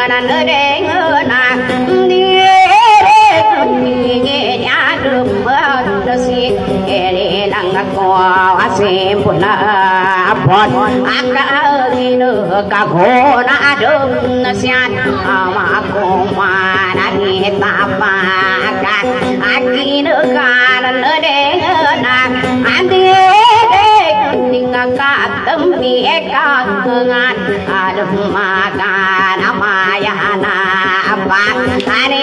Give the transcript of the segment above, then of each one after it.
du na na de na di re ge ya du ma da si ere lang ko ase puna pon aka ni no ka go na dum na sian ama ko ma na ta pa ka ác no ka na de na andi de ning ka tâm mi tâm ngan adum ma ka ma ya pa ane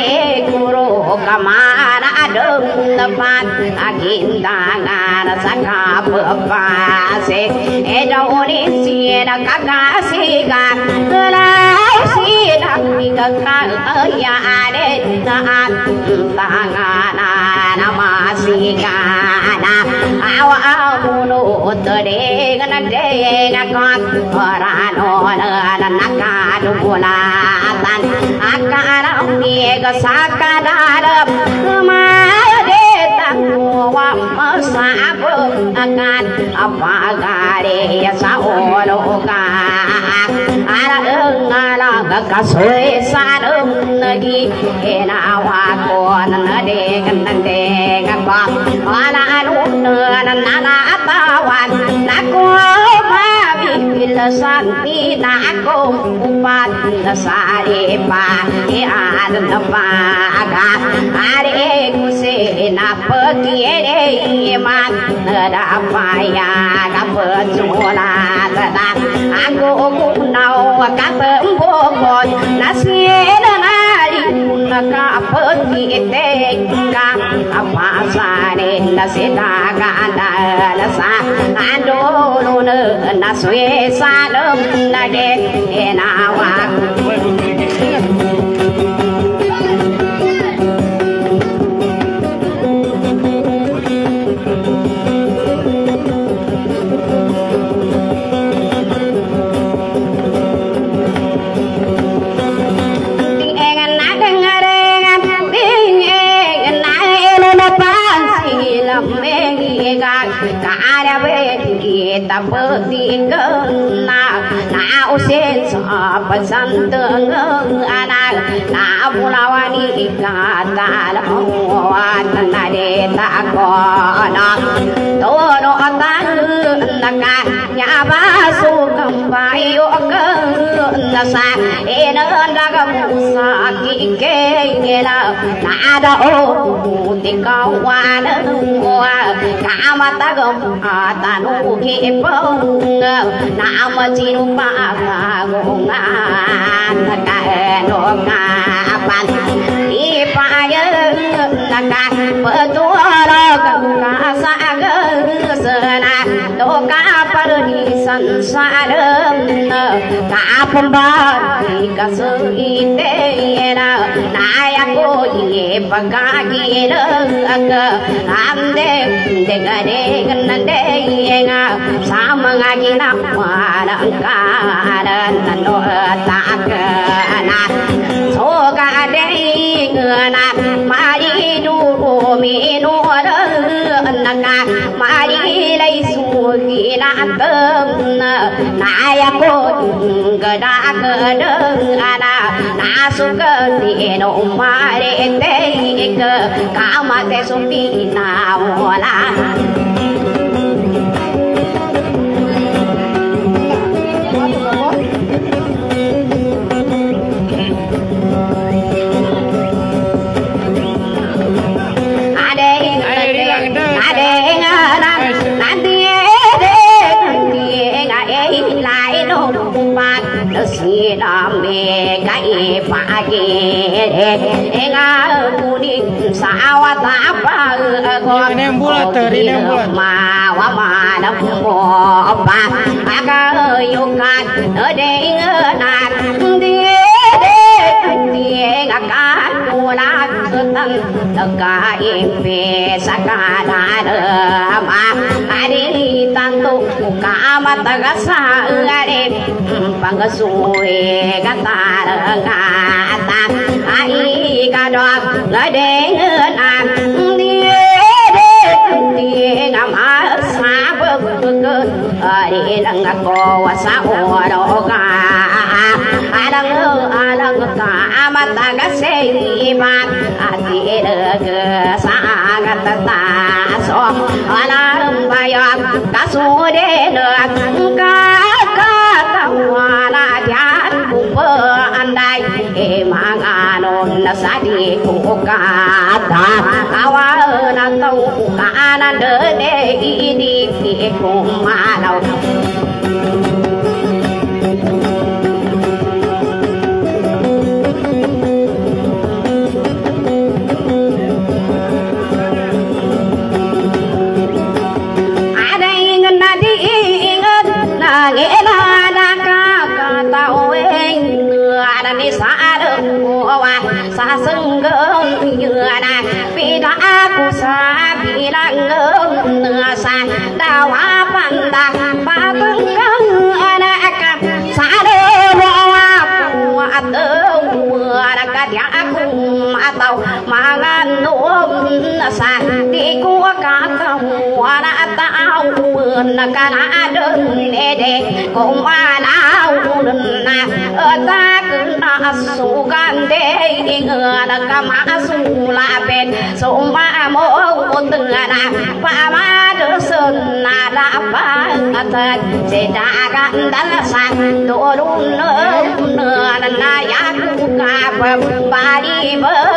guru kamana adum na pan aginda ngana saka pa se e do ni si na ka ka si ka la si na mi ka ka ya de na ta ngana na ma si na aw aw no to de na de na ka ra no na na ka du la, tan. Akara ni ga sa ka da ma de tang wa ma sa bu akan apa gare ya sa o lo ka ara ung ala ga ka soi sa dum na gi e na wa ko na na de kan na de ga ba ala lu na na na na ta wan na ko ma bi bil san ti na ko upat na sa e pa e a na pa ga are ku se na pa ki e ma na da pa ya ga pa chu la ta. da nau ka pa mbo ko na si na na na ka pa ki te ka apa sa ne na se ta ga na la sa. Ando no na na swe sa dum na de na wa ta bơ đi ngưng na nào xin sen sọ bơ san tương ngưng a na na to no atan naka nya ba su kam ba yo ka na sa e na na ga mu sa ki ke la na da o ti ka wa na wa ka ma ta ga a ta no ki po na ma chi no pa ga go nga na ka no nga pan đi pa ya na ka pa tu ra ka ka sa sa na do ka par ni san sa ra ka pun ba ka ga gi ra ka để để de để gần để nga sa gi na ma na ka ta na nga na ma di du mi nu ra na ka ma đi lấy su gi na tâm na ya ko ga da ga na na su ga ti no ma re te ka mà ma su pi na wala mê cái phá kê nga kuni sawa ta pa ko nem bulat tadi nem bulat ma wa ma da mo pa aga yu kan de na nga ka tu la tan ka im pe saka da ma ari tăng tu ka ma ta ga sa are pangasue kata ngata ai ka do la de na đi đi đi ngam a sa đi đằng ko wa sa bước bước ka a đằng a đằng ka ga se ma a ti de ga sa ga ta ta so ala rum ba ya ka su de na ka wala tian ku pe andai e mangano na sadi ku ka ta awa na tau ka na de de na vì đã aku sa vì đã ngỡ nửa sa đào hoa pan đà tàu mà ngan nuông sa đi của cả tàu đã tao mượn cả đã đơn nè để cũng mà nào na ở ta cứ đã số gan de là cả má ma là bên ben su ma mo từng là ba má đỡ sơn là đã ba thật sẽ đã gan đã sang đồ luôn nữa nữa là ya ku ka pa ba đi bơ di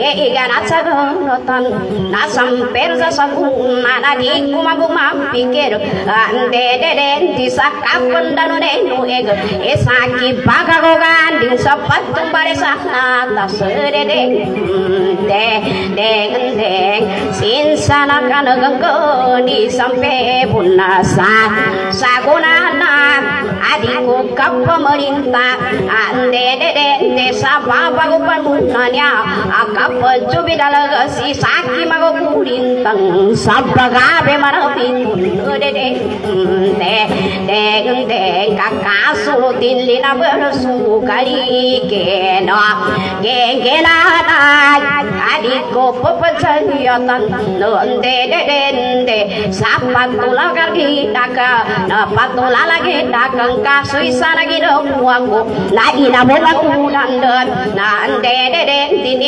ye iga na sagun notan na sam per za sagun na na di kuma kuma pikir ande de de di sakap pendanu de nu ega esa ki baga gogan di sapat tumbare sa ta sere de de de de sin sana kan gangko di sampe bunna sa saguna na adi ko kappa marinta ande de de de sa baba gogan bunna nya akap chubidalaga si sakhi mago kulintang sabbagabe marapin de de de de de kakasu tillina bersu kali ke no ke ke la ta adi ko popachaya tan no de de de de sapatula gargi daka na patula lagi dakang kasui saragi do kuangku la ina bola kulan dan na de de de tini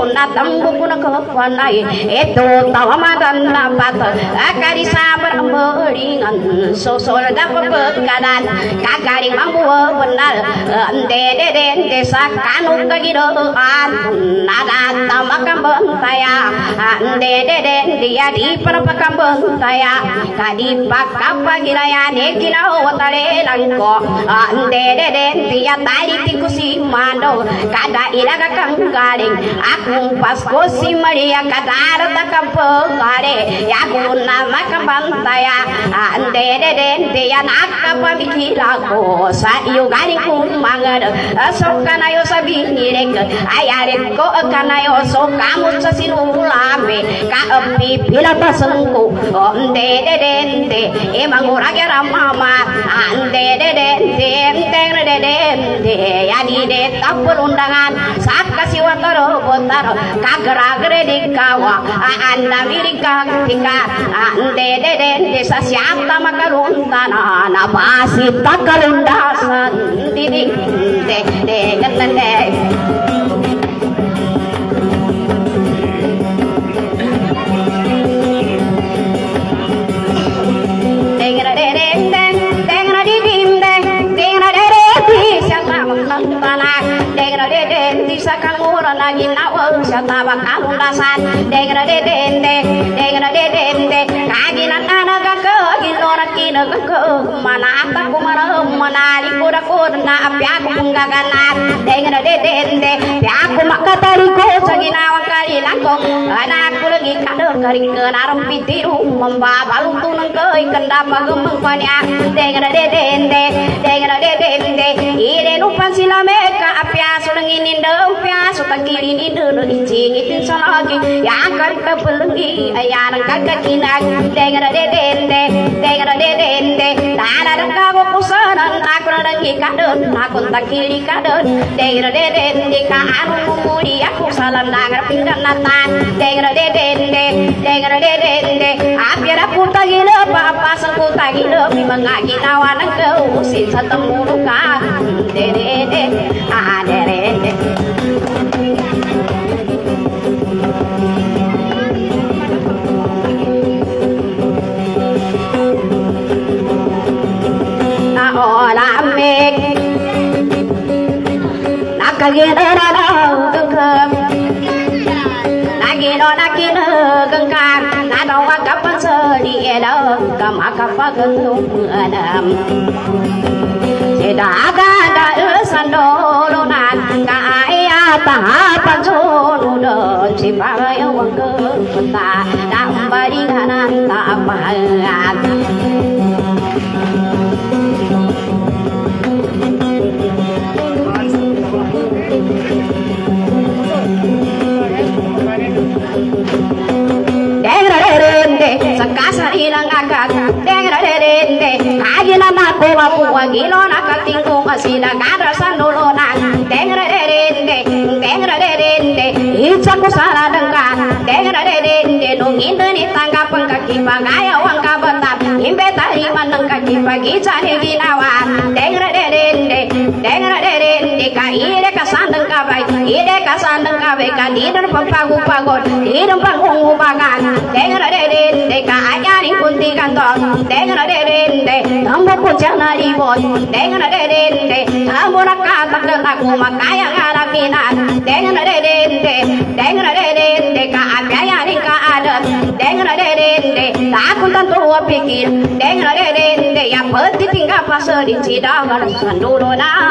natam bukun kafanai eto tawamadan lapat akari sabar meringan sosol dapet kadan kakari mambu benar ande de de desa kanu kagiro antun nada tamakam bentaya ande de de tiap di perpakam bentaya kadi pakam pagiraya nekila watare langko ande de de dia tali tikusi kada ilaga kangkaring aku ಪಸ್ಕೋ ಸಿಮಡಿಯ ಕದಾರದ ಕಂಪು ಗಾಡೆ ಯಾಕೋ ನಮಕ ಬಂತಯ ಅಂದೇರೆಂದೆಯ ನಾಕ ಪವಿಕಿಲಾಕೋ ಸಯುಗಾರಿ ಕುಮ್ಮಂಗಡ ಸೊಕ್ಕನಯೋ ಸಬಿ ನಿರೆಕ ayarinko kanayo so kamu sesilulame ka epi pila pasengku onde de de de emang ora kira mama ande de de de ente de de de ya di de tapul undangan sak kasiwa karo kagragre dikawa alla virika tika ande de de de sa syamta makarunta na na basi takalunda sandi de de de de Hãy subscribe lagi na wong sa tawa kalung dasan deng ra de den de manata kumara manali kura kurna apya kumunga ganar apya apya ya te te ga de de te da da da ga go ku sa ta ku na ki ka de na ku ta ki ri ka de te ga de de te ka a ru mu ri a ku sa la na ga pi da na ta te ga de de te te ga de de te a pi ra ta gi le pa pa sa ku ta gi le mi ma ga gi na wa na ko sin sa ta mu ru ka de de de a de de nghe đã cả ghê đó đó đó cưng cơm đã ghê đó đã kia đó cưng càng đã đâu qua cặp bắn sơ đi đó cầm hạ cặp bắn cưng đúng mưa đầm. Sẽ đã ra đã ứa sàn đồ đồ nạn cả ai à, ta ta cho đồ đơn chỉ phải yêu bằng cơn ta. Đang bay đi khả năng ta bay gilo na kating kong kasila kada sa nulunan tengra de rende tengra de rende itsa ko sara dangkan tengra de rende nung indani tangga pangkakipa gaya wang kabatap imbe tariman ng kakipa gitsa ni ginawan ra de rende de Dengar de de de Ka ire ka sandeng ka bai Ire ka sandeng ka bai Ka lider pampagu pagot Lider pangungu bagan Dengar de de Ka ayani kunti kantong Dengar de de de Tambo ko jana ribon Dengar de de de Tambo aku makaya ngarakinan Dengar de de de Dengar de de Ka ayani ka adat Dengar de de de Takun tanto pikir Dengar de de Ya peti tinggal pasal di cidawan Sanduro na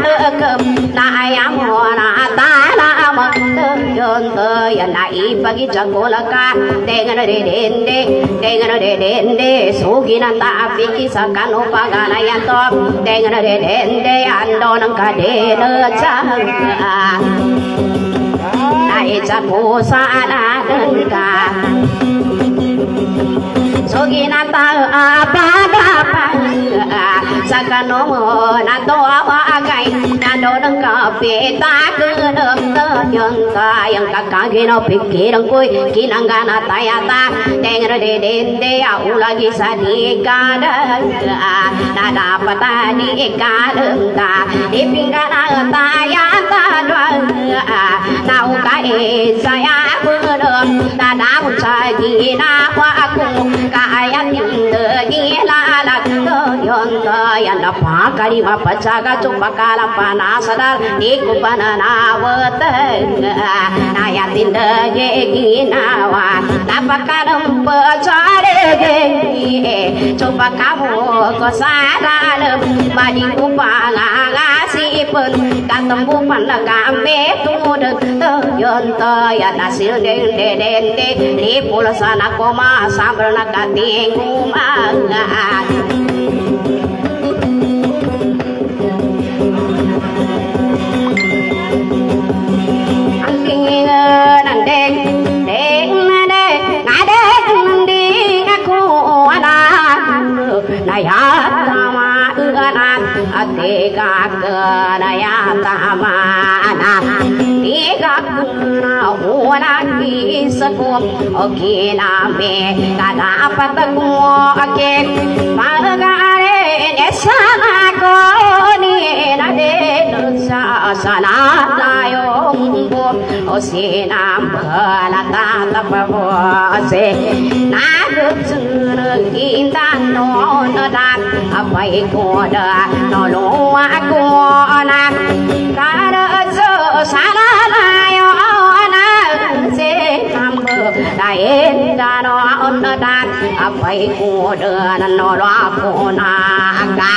basa Nagam Naya mo na tala Magdayun Yan na ipagidyan ko laka Dengan na didinde Dengan na didinde Suginan ta apiki sa kano paganayan to Dengan na didinde Ando ng kadena Tsaga Nai jago sana dengka sogi na ta apa apa saka no na to apa agai na do dang ta ke to yang ka yang no pikiran koi kilanga na ta ya de de de ya ulagi sa di ka ta di ta ya ta tayata dua nau kai saya belum na cái sagi na aku kaya tinggal gila lak yon kaya na pakari đi coba kalam na na vợ tên na ya tinda ginawa na pakaram pacare ge đi kamu ko ngã ngã ku pangasi pun katembu panagambe tumudeg yon kaya nasil den den den di pulau sana koma sambil nakating umangan अति काकनया तमा kenaya tamana Tiga kena una kisakum Oke name kadapat aku Oke Magare Nesana ko Ni nade Nusa sana tayong bum O sinam Balata Se Nagutsunung Intan no Nadat Apay ko da No luwa ko na Kada nó đó cô na Se bơ bơ bơ sa Apay ko na No luwa ko na Ka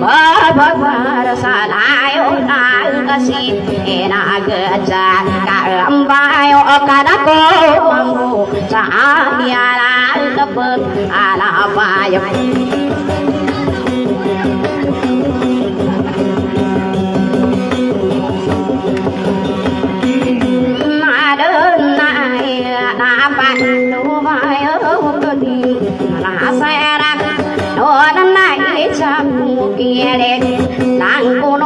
Babar Sanayo na Kasi Inagaja Karambayo Kanako Sa Ayala Kapag Alabayo Sagi pun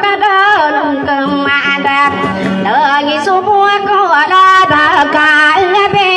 kadang kemah Diri ngai sufara tata utawan Nah lalu nami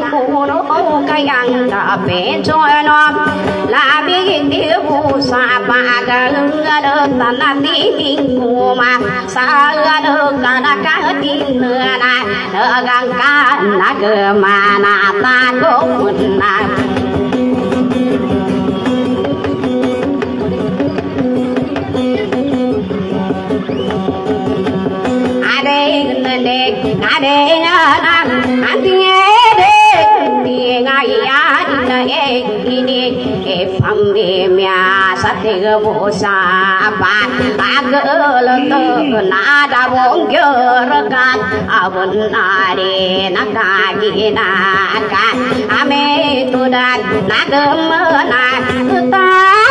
Lang kuno kayang tapi jono Labi đi bu sa ba ga lưng ga đơ ta na đi tình ngô mà sa ga đơ ga na ca tin nơ na nơ gang ca na cơ mà na ta có mun na ade nde ade na antie de ngayaan ini pambi mia ame ta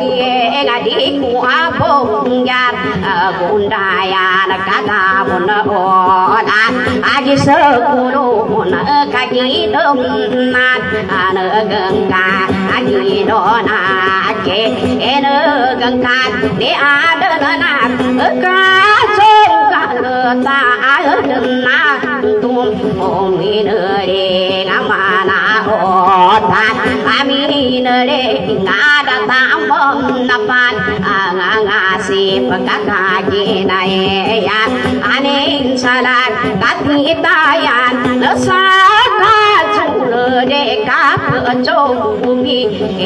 nghe bo đi na i e da ga ku lo na buồn ka la ka be e no ka wa de de na an tie de bun da ya na ka da bo o a ji sơ ku ka ji na na gần ka a ji do na ke e na gần ka ni a da na na ka lừa ta a na tum om mi nơ ma na o ta mi nơ re nga da ta bom na pan a nga nga si pa ka ka ji na e ya aning salat ta ya na sa ta chung le de ka pa cho mi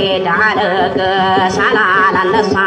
e da le ke sa la la sa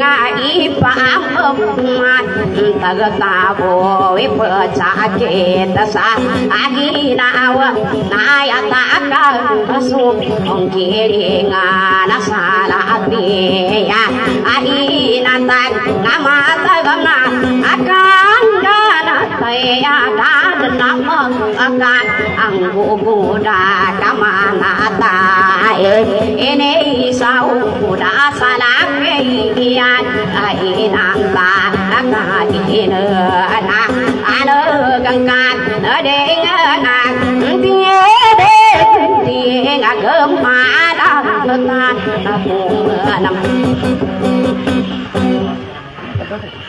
ngại phạm ri bo ta ga ta bo e pa cha ke ta sa a gi na wa na ya ta ka su. Ong ki ri nga na sa la ti ya a na ta nga ma ta ga na a ka ga na ta ya da na ma a ka ang gu gu ta e e ne sa u da sa la pe ta a đi nữa na anh a gần gan ở đây de tiếng đến tiếng cơm mà đang gơm cùng năm Thank you.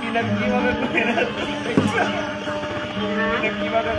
Pinagkiwagan ko yan. Pinagkiwagan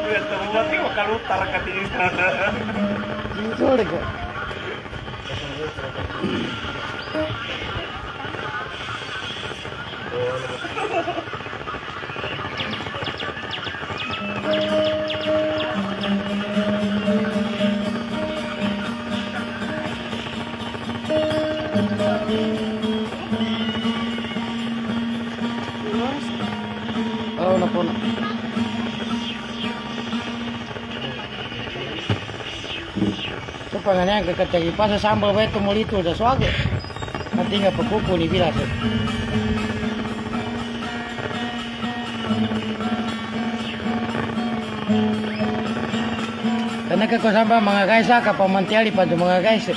pengennya ke keteripa sambal wae tumul itu udah soalnya nanti nggak pekuku nih bila sih karena ke kosamba mga guys ka pamantiali pa guys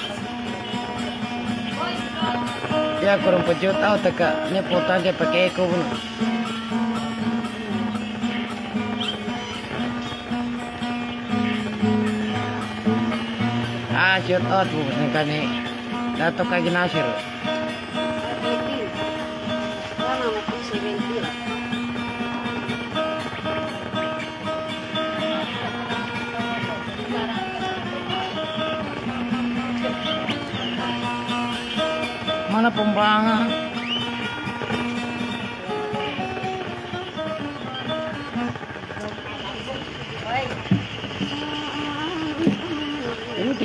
ya kurang pecut tau teka ini potan dia pakai ekor Sir Ot bukas ni kani dato kay ginasir. Mana pembangan?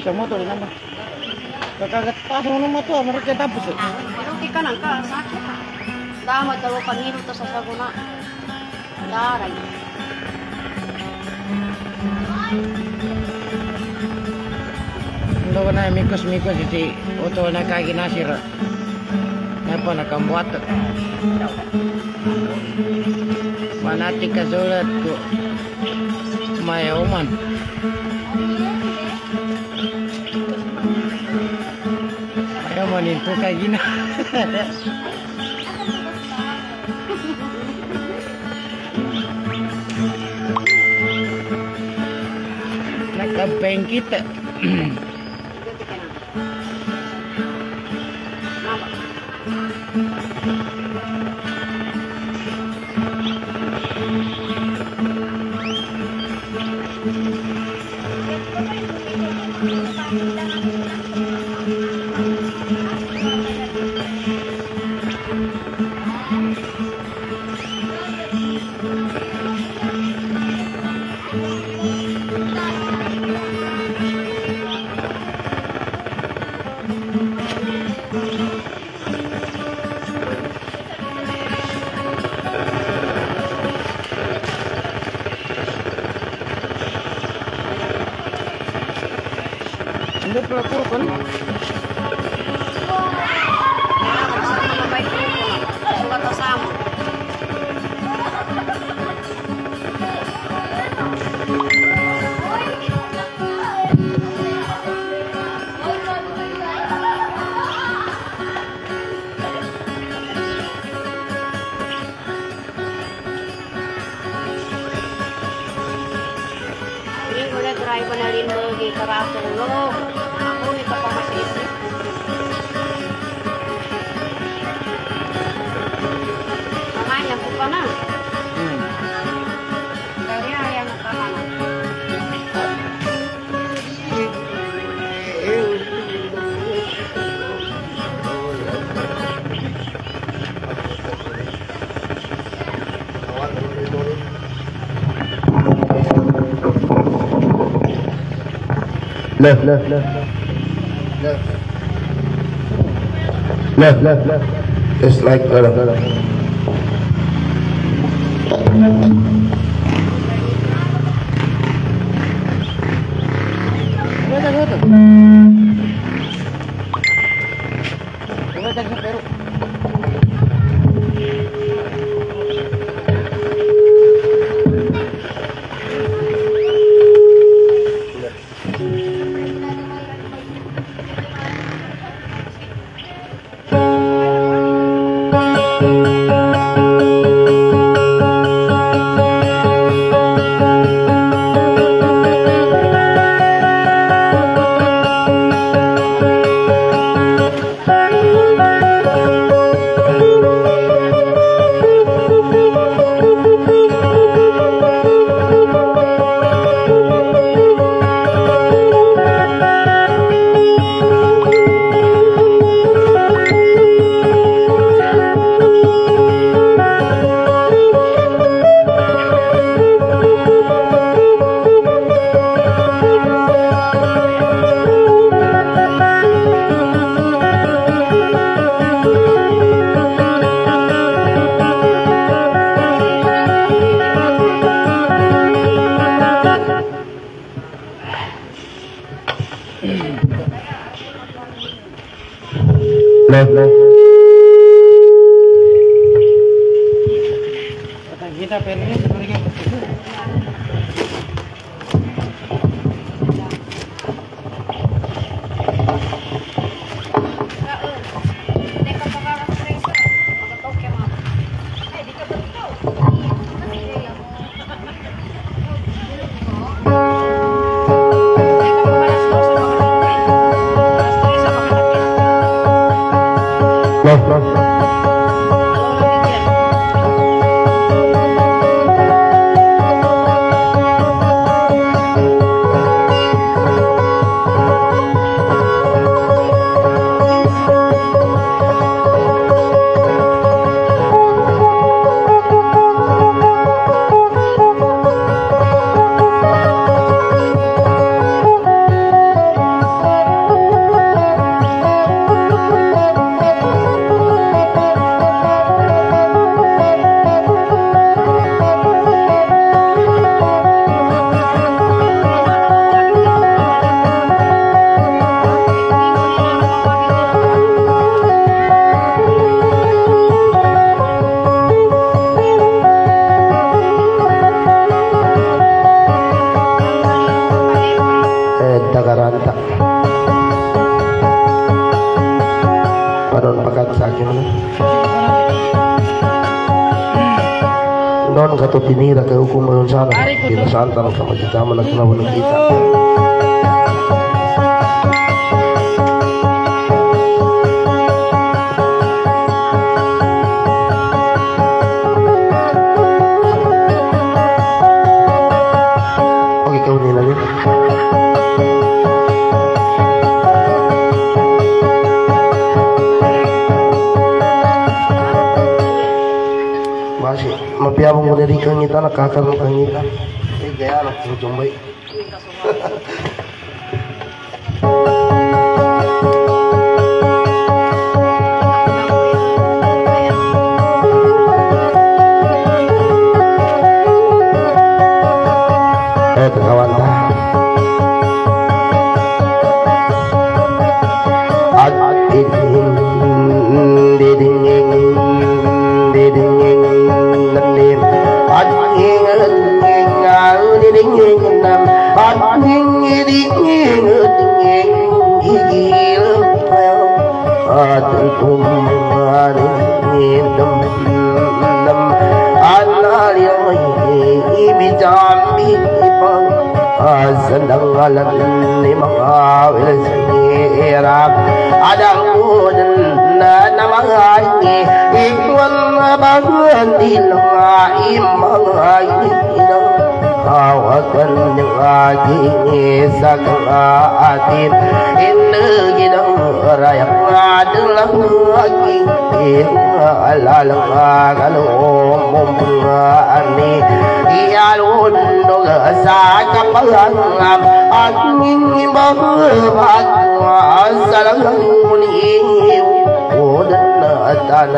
siya motor na ba? Kakagatas mo naman to, marot yan tapos eh. Sakit ka. Dama daw kanino to sa saguna. Daray. Ando na mikos-mikos iti oto na kaginasira. Napa nakambuat. Manatik kasulat ko. Mayoman. Mayoman. Itu kayak gini. Nakabeng kita. try ko na rin mga gator after long. Ako, ito pa masisip. Mamaya ko pa na. Left, left, left, left, left, left, left. It's like uh, ginhira kay hukum mo yun sana. Kinasantan ang kamadita mo na kinawalong kita. ka taɓa kan yi ta sai ga yaran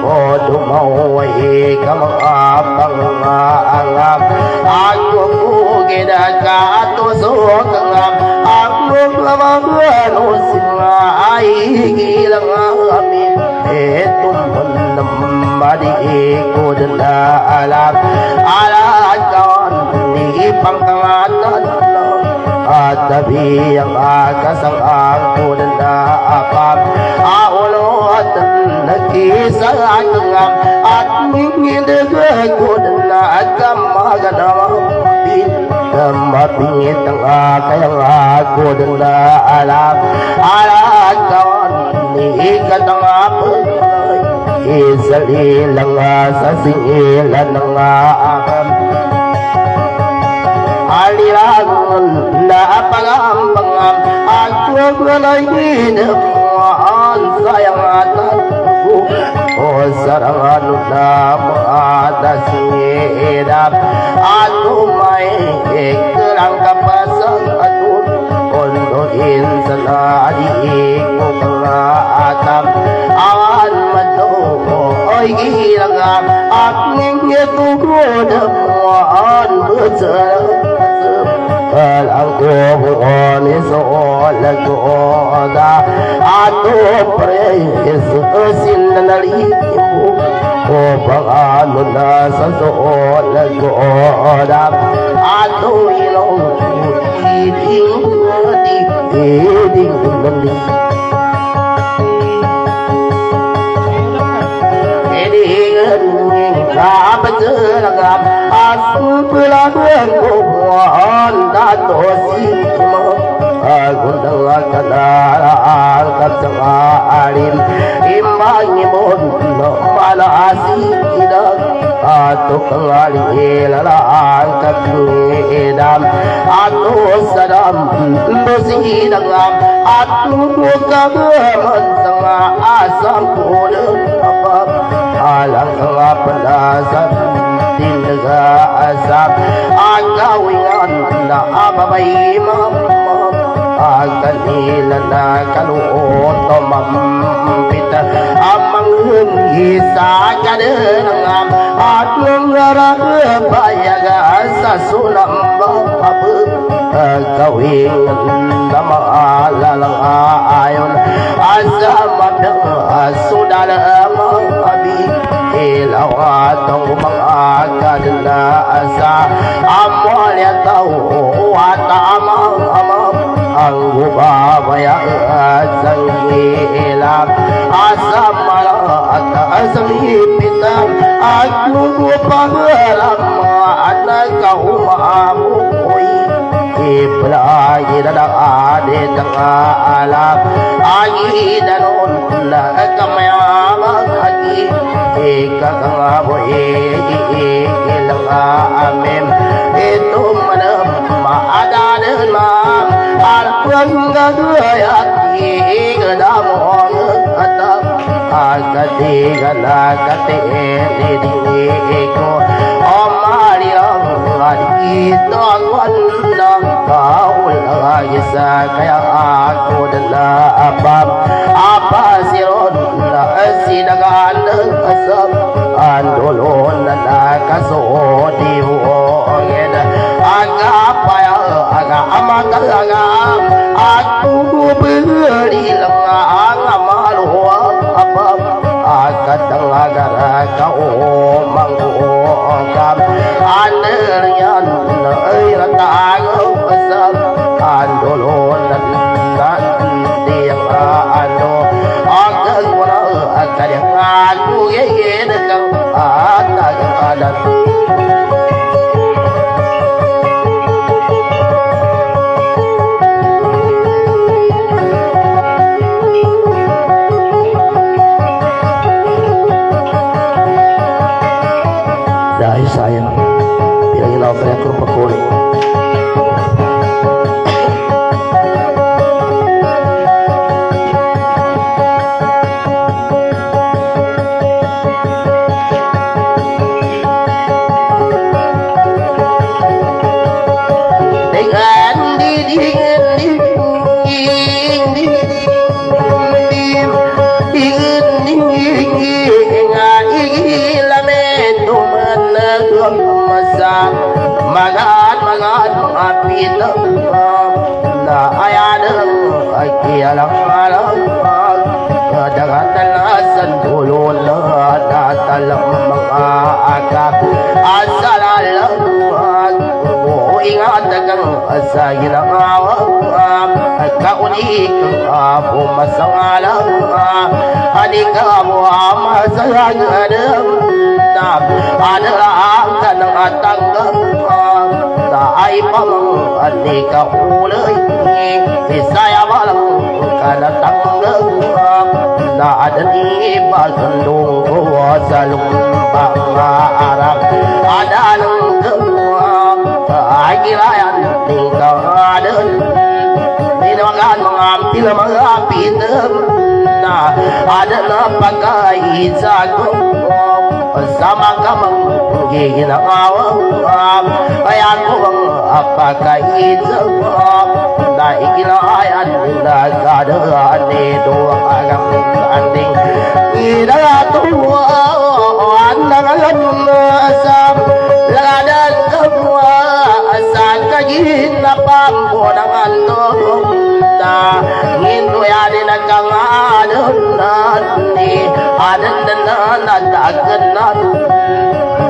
ang adun mau ako sa katagang ako a tigang ako na mapindang At mukutang ritiba at kadalasan sa para mga naliisim pangagi Iginaw ito noong iginaw O dumaway ka mga pangangap Ako po ginagatusok ang Ako lamangan o sila ay higilang amin Etong madiikod na alam Alagan a pangkangatan at tabi ang akasang ako na apam a at isaanam atmingide gudna agammaganam dhamma pinge tanga kayanga aku sayang ko o sarangan na mga singirap at umay ikarang kapasang atun kondoin sa nadiig mo atam awan mato oy gilang at ningito ko na muan الأنقوم غانس ولك أودا أنو بريس سن نريم وبغان الناس ولك أودا أنو يلوم إيدي إيدي إيدي إيدي kapatalagam Asu pelagan kubuan dato sima Agundang kadaraan katsang Imang imon no malasi idag Ato kangali lalaan kakingidam Ato sadam lusidagam Ato kagaman sa asam punang apap alang malang waplasan Dilga asap Agawin na ababay mamam Agalilan na kaluto mampit Amang hisa kadenang At nungarang bayaga sa sulam Mababang gawin na maalalang ayon. Asamat ng asunan ang واتوا مقعدا الناس أموال يتوا وطعما الغباب يغزي إلى أسمى asmi pita aku pahalama anak kau maamu Ibrahim dan ada alam Ayi dan unlah kakang aku dalam apa siron na sinagan asab andolon da kaso diwo yeda aga paya aga amakal aga atugu beri langa aga malu apa aga tengah aga o manggo kam na ai rata गया سيدا كوني أبو مسالا عليك أبو مسالا ada akan atang tai pam ane saya ada ni ada Agirayan tingkang adan Dinawagan mga ampil mga pinam Na ada na pagkaisago Sama kamang giginawang Kaya ko ang apakaisago Na ikinayan na kadaan Ito ang đi anding Inatuwa Ang nangalan sa Ladan sao jin na pambudangan no ta hindu yari na kangalun nandi adandan na tagan na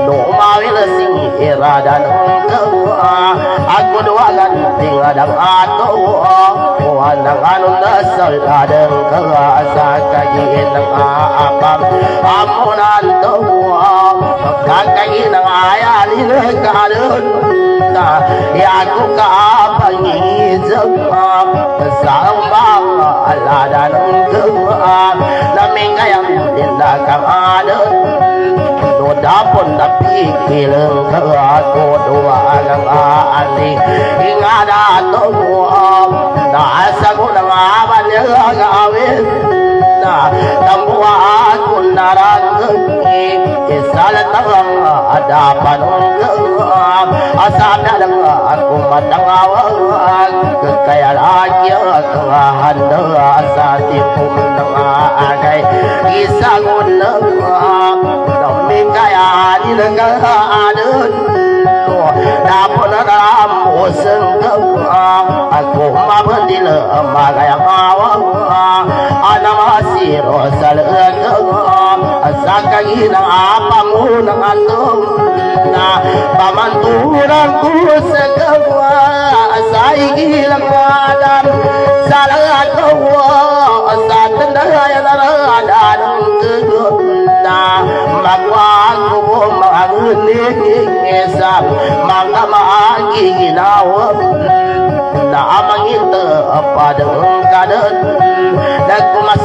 lumawil sing iradan kawa agud walan tingadang ato wanang anun nasal adang kawa sakagin ng aapam amunan tawa kakagin ng ayalin kalun ta ya kuka fangi zama sama Allah da nan zama na min ga yan din da kamala do da pon da pi kilan ka ko do ala ba ali inga da ini da asa na ada panung asana dengan kumandang kisah gunung adun dalam musim aku mampun di lembaga yang awal anak masih Asakagi na apa muna atung Na pamanturan sa sekewa Saigi lang adan Salah kawa Sa tendaya naradan Keguna Magwag ko mga ngisa Mga maagi ginawa Na amangin pada kanan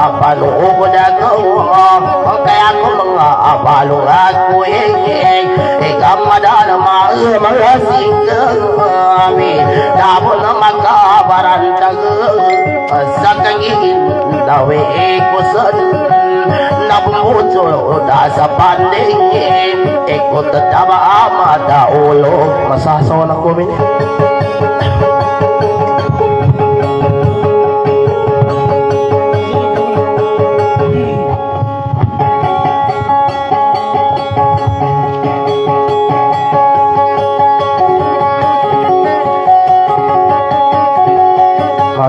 apa lu ku datu ho ka aku menga apa lu aku ini ikam madal ma ma sing ami dabu nama ka baran tag dawe ku sen nabu mutu da sapande ikut tetap amada ulu masa sawan aku ini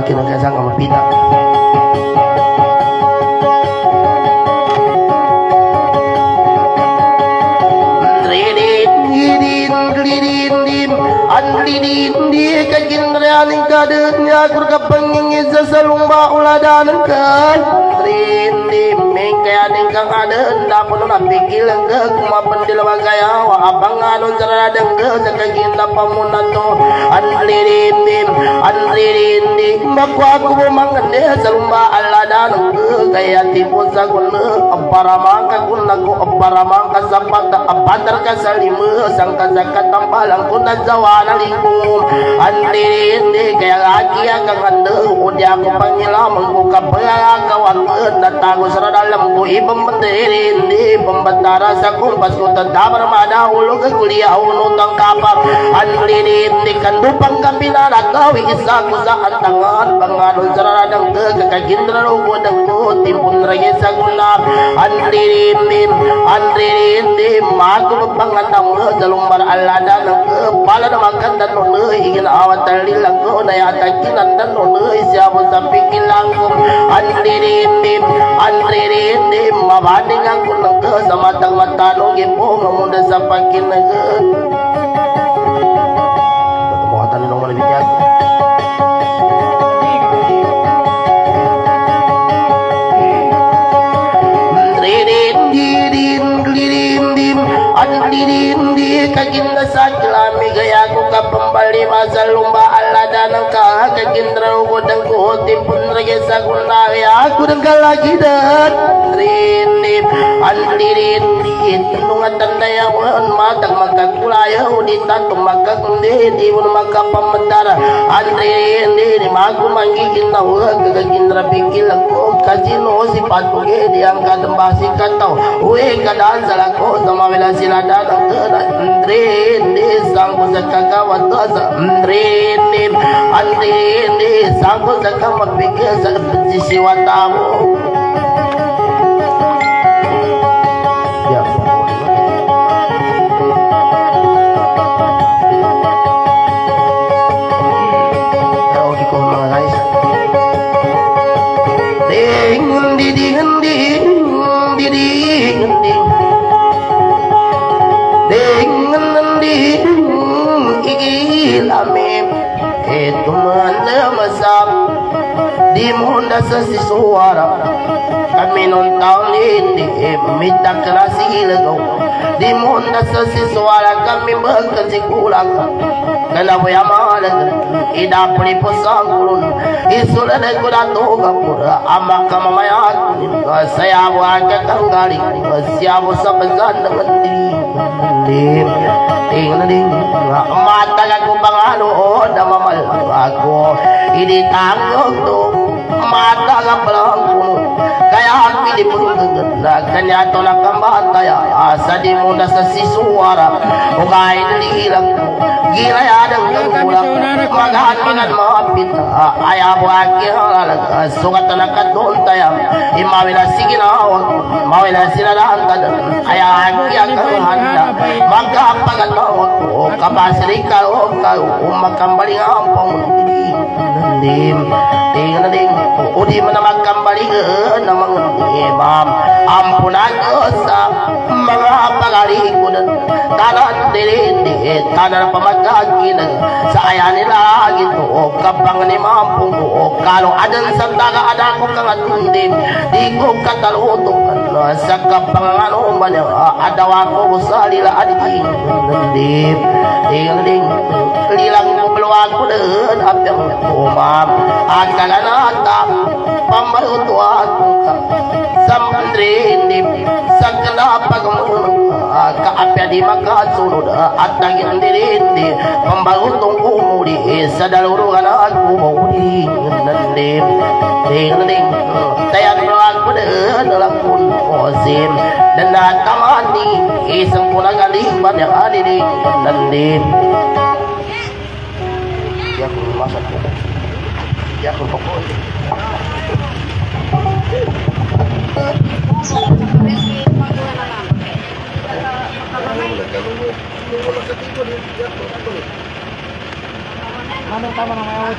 lalaki na kaya nga mapita Kayaning kadut niya kurkapang yung isa sa lumba uladanan kaya dengkang ada hendak pun nak pikir lenggak kuma pendil bagaya wa abang ngalun cerah dengkak jaga kita pamunan tu an lirindi an lirindi maku aku mangende serumba ala dan kaya tipu sakun apara mangka kun aku apara mangka sampak tak apa terka salim sangka zakat tambah langkun dan jawana lingkung an lirindi kaya lagi akan kandu udi aku panggilah membuka pengalah kawan datang serada lambu ibam bandere ne pembandara sakum paskutan damar mana ulog kuliah unung tang kapar. Ini ni dupang panggambilan agaw isa kusa antangan pangadol saradang te kakagindra rubo dang mo timpun raya saguna anlini ni anlini ni magul pangatang lo dalumbar alada nang pala nang kandan lo ingin awat talilang ko na yata kinandan lo siapa samping ilangum anlini ni anlini ende mabani ngangu nanga zamatang matalo nge ponga munda sapaki nanga Mohatan nong mana bijak Tririn dirin glirin dim Adlirin di kaginda sakila migaya kuka pembali masa lumba. ದಾನವ್ ಕಾಕ ಕಿಂದ್ರ ಓಟಂಕು ಹೋತಿ ಪುಂದ್ರಗೆ ಸಗುಂಡಾವೆ ಆ ಕುರಂಗಲಾಗಿದ andirin tulungan daya eh, on matang makan kulaya udin tumaka kundi di un maka pamentara andirin di magu manggi eh, kinta ua kagindra pikil ko kajino si patu ge di angka tembasi katau We kadan salah sama wela sila datang eh, ke andirin di sang kusaka kawat dosa andirin andirin di sang kusaka mapikil sa pejisiwa tamu nasa si suwara Kami nung ini eh, hindi Mita klase ilagaw Di mo nasa si suwara Kami bagkan si kulang Kalaw yamalag Idapri po sa gulun Isulala ko na toga pura Ama kamamayat Sayabo aka kangali Sayabo saya bazan na mandiri Lim Tingling mata ko pangalo O oh, namamal Ako Initang yung to mata la pelangkung alwi di la kanya tola kambata ya asadi munda sasi suara ugai dari hilang gila ya dan kurang magat minat maapit ayah buat gila sugat anak kadon taya imawila sigina mawila sinala antad ayah agia kahanda maka pagal o kabasri ka o ka umakambali ampong dim tingling Udi kembali ke eh, eh, nama imam ampunan eh, dosa mengapa kali kudan tanah diri tanah pemakakin saya ni lagi tu oh, kapang ni mampu oh, kalau ada sandaga ada aku kangat tundim di ku katal utuk sa kapangan umban ada waktu salila adi tundim ding ding lilang ng baluan ko doon at ang umam at kalanata pamarutuan sa mandrinip sa kalapag kaapya di makasunod at naging dirindi pambarutong umuli sa daluruan at umuli nandim ding ding tayan roan ko rin lang kun osim dan natamani isang kulang aling banyak adiling nandim ياكل البصل كده ياكل بقول Ano tama na mayawa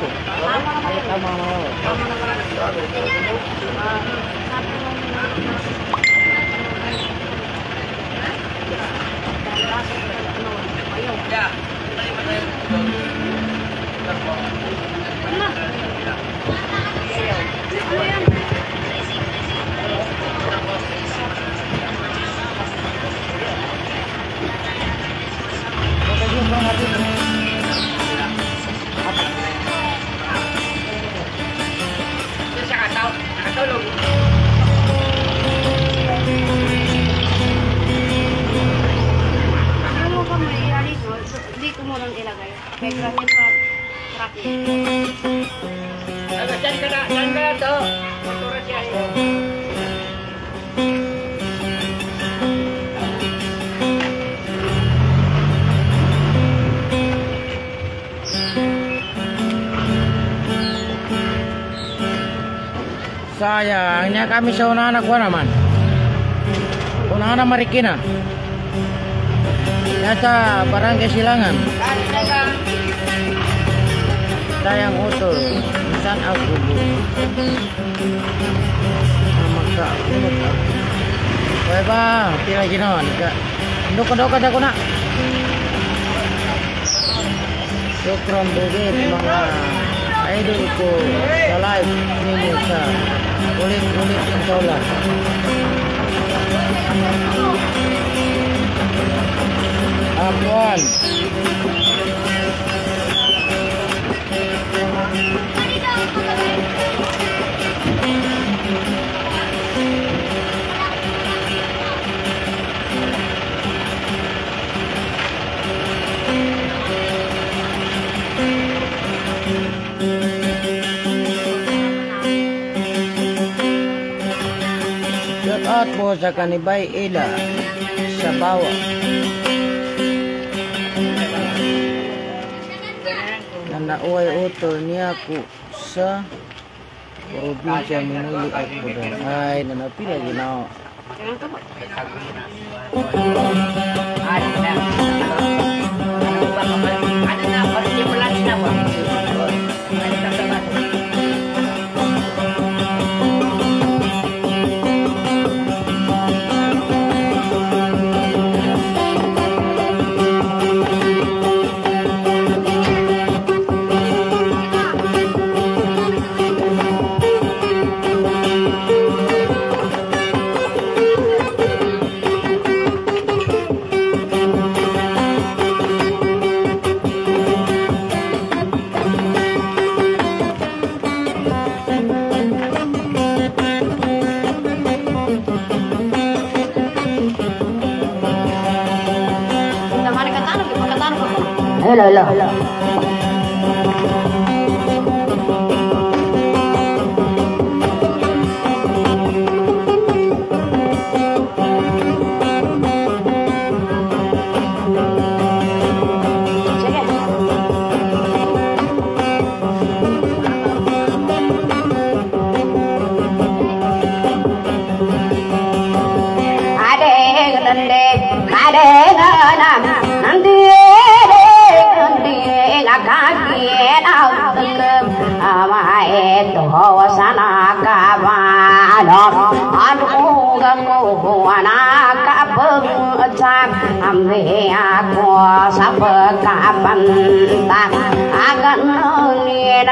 Kami sa unahan nagwa naman. Unahan na Marikina. Nasa Barangay Silangan. Sayang utol. Minsan ako ako. Kaya ba? Pila ginawa. Duka-duka ako na. Sukron bugit mga idol ko sa live ninyo sa boleh boleh insya Allah. Thank you. Po sa Kanibay Ila sa Bawa. Na nauay utol niya ko sa probinsya Minili at Budon. Ay, nanapila ginawa. thế lời Hello, hello.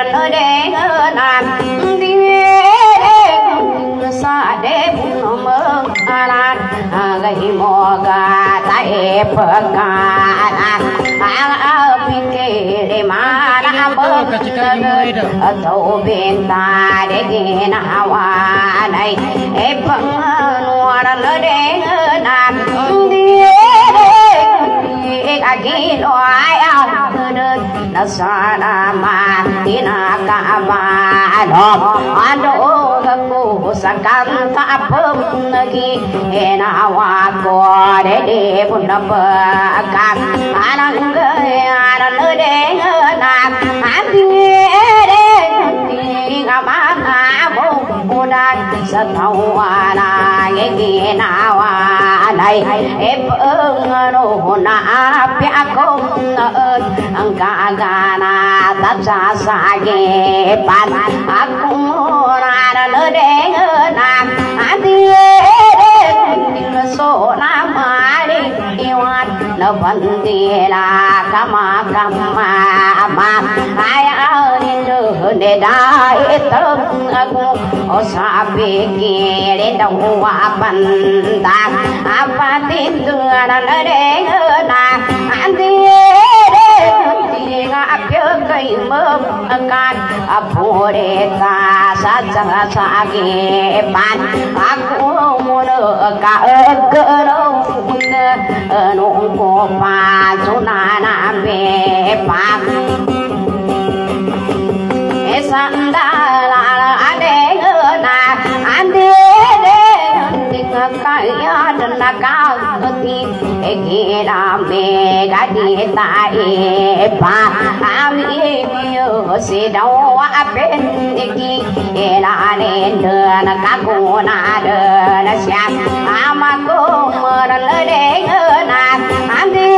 Ni dan de nan đi de bun mơ pa ka a pike le ma na bơ tàu bên ta để nghe na wa này. E pang nuar le de nan đi agin o ai ao đơn na sa na ma ti na ka ma no ando ga ku sa kan ta pum gi e na wa ko de de bun na ba ka anang ga ana le de na an ti de ti ga ma na sa tau wa na ge ge na này. Em ưng nô na bia công ơn cả gà na ta sa sa ge pan aku na na de na anh đi số na mà đi iwan na nó vẫn đi là cả mà ai mà mà ai tâm aku o sa be ke le dau wa ban ta apa tin đưa na de na andi re ti ga pyo kai mơ kan apore ta sa sa sa ge ban aku mun ka ke ro nu ko pa su na na be pa sandala ade là ande de ding kaya na ka ti ekira me ga di cao e pa ami yo se do wa pen ki era ne de na ka ko là nên na sya cô na ande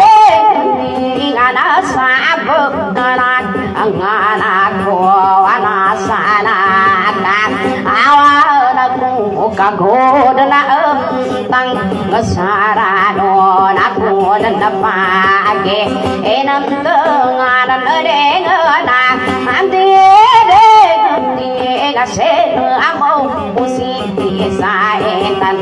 de na sa bu na ngana ko ana sana ta awa na ku ka god ก็โกดละเอ่อตั้งกะสาราโนนะโกดละปาเกเอนัมเตงานะเลเดงะนาอันเตเดกันติเอกะเสนอะมุสิติสาเอตัน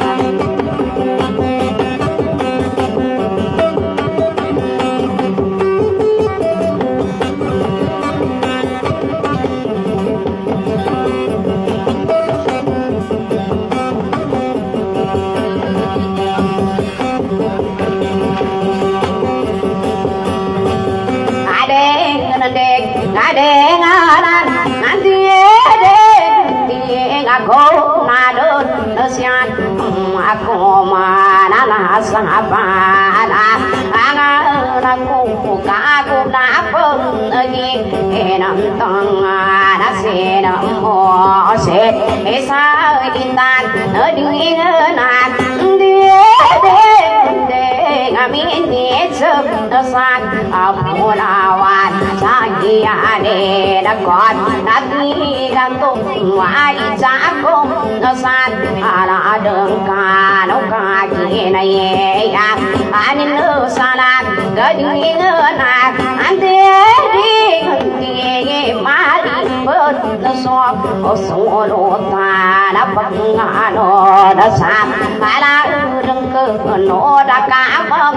e nam tang na se na mo se e sa in tan ở đi nan đi đi đi ngà mi ni sum na san a mo na wan sa gi a de đã kon đã đi ga tung ai cha công nó san à là đường ca nó ca chi này ya anh nữ sa lan cái đi ngơ nà anh thế đi nó so có ta đã ngã nó đã san à là đường cơ nó đã cả bầm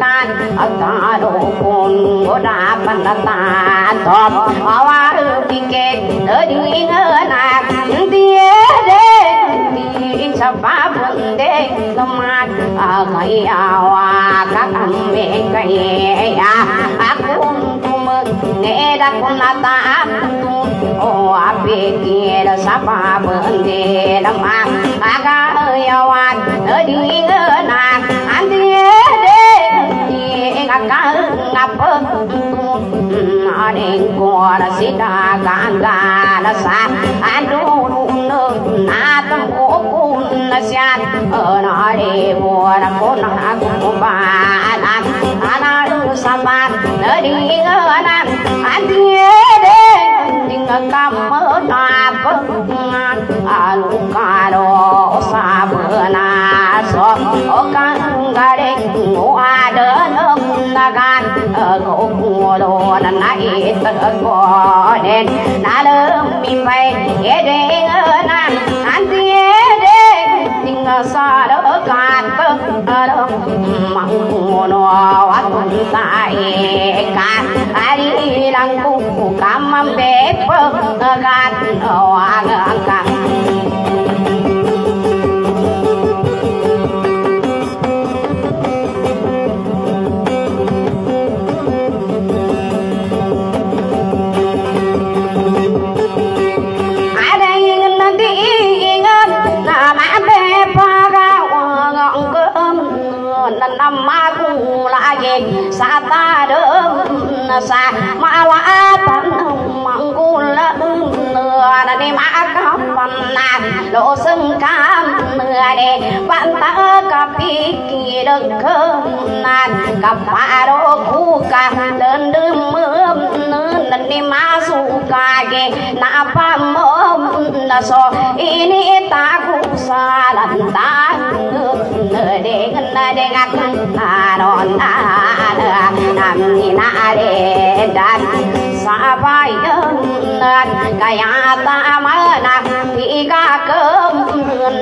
can ta đồ con có đã bằng đã ta top à wa đi kê đi ngơ nà đi sa ba bun de kamat a kai a wa ka kan me kai a a nghe đã con ta ô à bê kia là ba bơn đề là ăn, à ga ơi awan ở đi anh đi đê đi ngà cá ngà đến qua là xí gan gà là sa anh đu đu nơ na tâm cố cun là ở nó đi mùa là cố na cũng ba na na đu sa ba ở đi anh đi ding kam na pangan ở căn sabana đình o kan gare o gan. Ở nagan ko mo na na it ko den na le mình về e de na an ti de tình xa đỡ càng cơn đông mặn mùa nọ hoa tuần dài càng đi lăng cung cam bếp phương gạt hoa sa ta dem sa ma la tan hồng mawa apa manggula nửa đi mà có văn na lộ sưng cam nửa đi bạn ta có bị kỳ được cơm nan gặp bà đô khu ca đơn đương mưa nương đi mà su ca ge na pa mom na so ini ta ku sa lan ta nửa đi na đi đòn na don nằm nhìn ni để de xa sa bai cái kaya ta mơ na ti cả cơm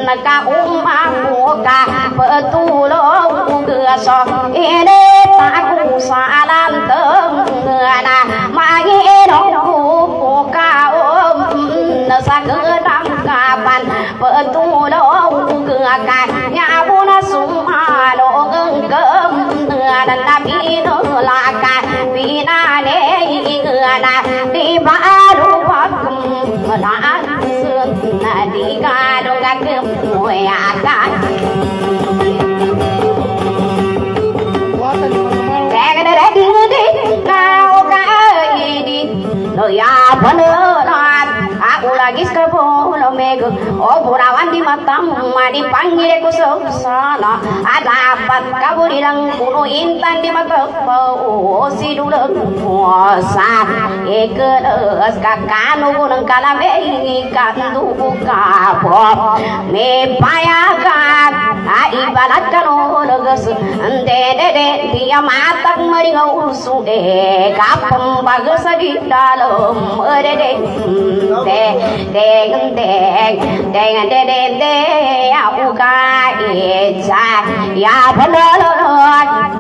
na ka um ma ku ka tu lo cửa so ini ta ku sa lan tơm. Na ma nghe nó ku sa cứ đam ka ban bơ tu lo cửa ka nhà bu na sum ha lo ngưng cơm. Na na bi no la ka bi na ne ngừa na đi ba ru kum na sương. Đi ga do ga kum mùi à ga Kaya na ra đi đi cao ka đi. Lời à phân ơn Aku lagi sekepo lo mego Oh burawan di matam Madi panggil ku sana Ada apa kamu bilang Kuno intan di mata Oh si dulu puasa Ekeles kakanu gunung kalame Kandu kapo Me payakan Ibarat kanu leges Ente dede dia matak meringau sude Kapem bagus di dalam Dede de đèn đèn đèn đèn đèn đèn aku ka eja ya benar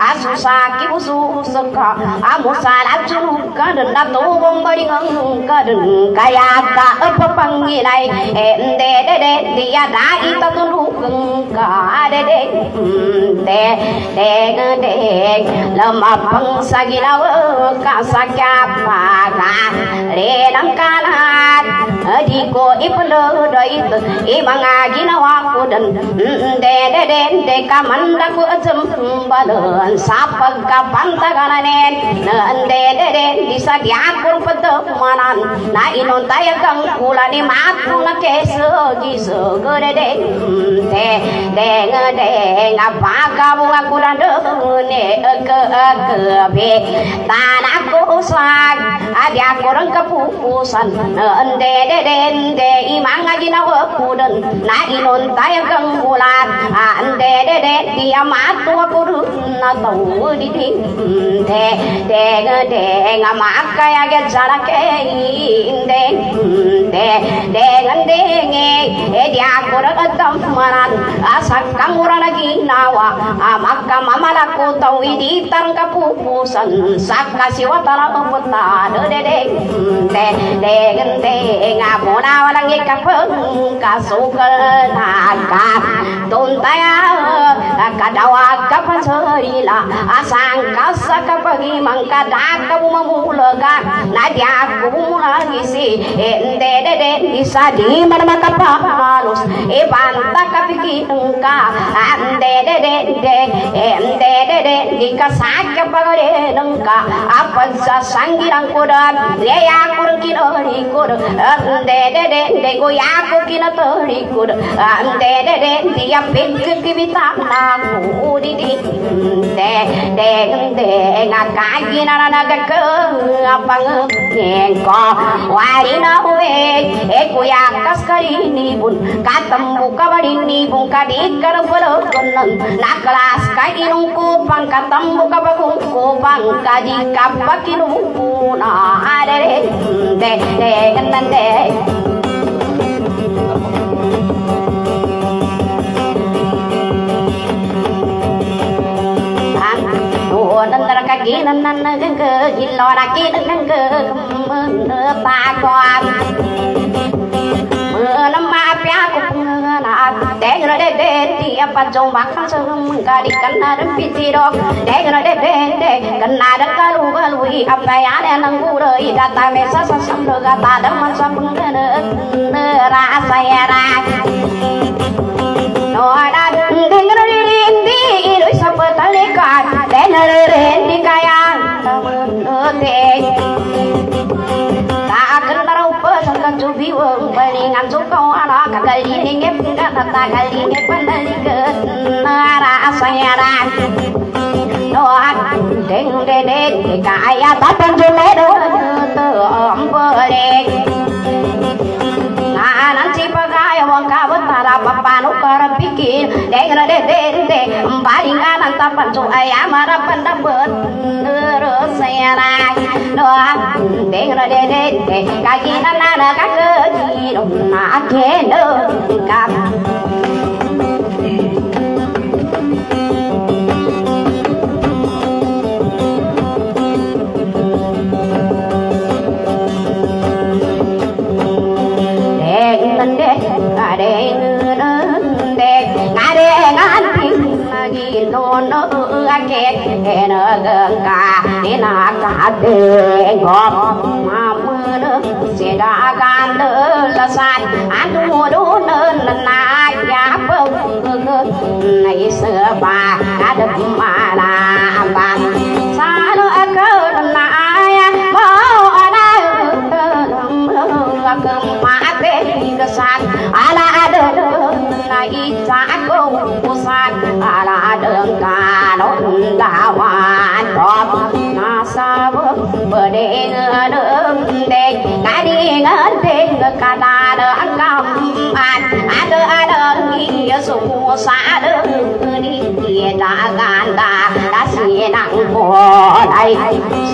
asusa ki busu seka amu salat junu kadен na tu bong bari ngang kaden kaya ka apa pangilai ende de de dia dai ta tu lu ka de de de đi deng lama pang sagilaw ka sakya pa ka re lam kalat di băng sa do itu imanga ginawa ko dan de de de de kamanda ko ajam balan sapag ka pantagana ne de de de di sa gyapur mà manan na inon taya kang kula ni matu na keso giso gore de de de de ngapa ka bunga kula de ne ke ke be tanah ko swag adia korang kapupusan de de de de imang ginawa ko dan na inon tayo kang ulan ande de de dia matu ko na tau di di de de de nga makaya ge jara ke inde de de ngande nge e dia korang atam manan asak kamura na ginawa amaka mamala ko tau idi ta kapupusan sakka siwatara kaputa de de de de na mo na wala ngi ka pa ka so ka na gende ngapona walang ka kasukal naga tuntaya kadawa kapasarila asang kasa ku mu na gi si en de de de ni sa di ma mana ka pa banta kapikitungka ande de de de ende de de di kasakya pagare nungka apa sa sangirang kuda ya kurang kinori kuda ande de de de go ya ko kinatori kuda ande de de dia pikir kibita na udi di de de de gì na na ga ke apa ngengko wari na we e ya kas kari ni bun katam buka bari ni bun kadi kar bolo konan na kelas kai nung ku pang katam buka bagong ku pang kadi kapakinu na are de de ganan de kaki nan nan ke illora ki nan ke ba kwa nam ma pya pung na de gra de de ti apa jong ba khang sa ga di kan na ram pi ti ro de gra de de de kan na da ka lu ga lu i apa ya de nang bu ro i da ta me sa sa sam ro ga ta da man sa pung de ne ra sa ya ra no da de gra de de ti i ru sa pa ta le ka de na re re ti ka ya te de ka chu bi wo ba ni ngan chu ko ana ka ka li ni nge ka ta ta ka li nge pa ra li ka na ra sa ya ra no ding de de ka ya ta tan chu le do to om pa le chi pakai wong kawat para papanu para pikir deng de de de paling anan tapan so ayam ara pandabet rosera no deng de de de kaki nana na kaki na ke no kap ke nó gần cả đi na cả đề ngọt. Mà mưa nước sẽ đã gan đỡ là san ăn đồ đồ nên là na giá bông này sữa bà đã được mà là bàn xa nó cơ đường đỡ cả nó đã hoàn xa na sa để bơ đường đen đơm đê ngã đi ngơ đê ngơ đà đỡ ăn cam an à đỡ đỡ đơ nghi xa đỡ đi kia đã gan đã đã xì nặng bỏ đây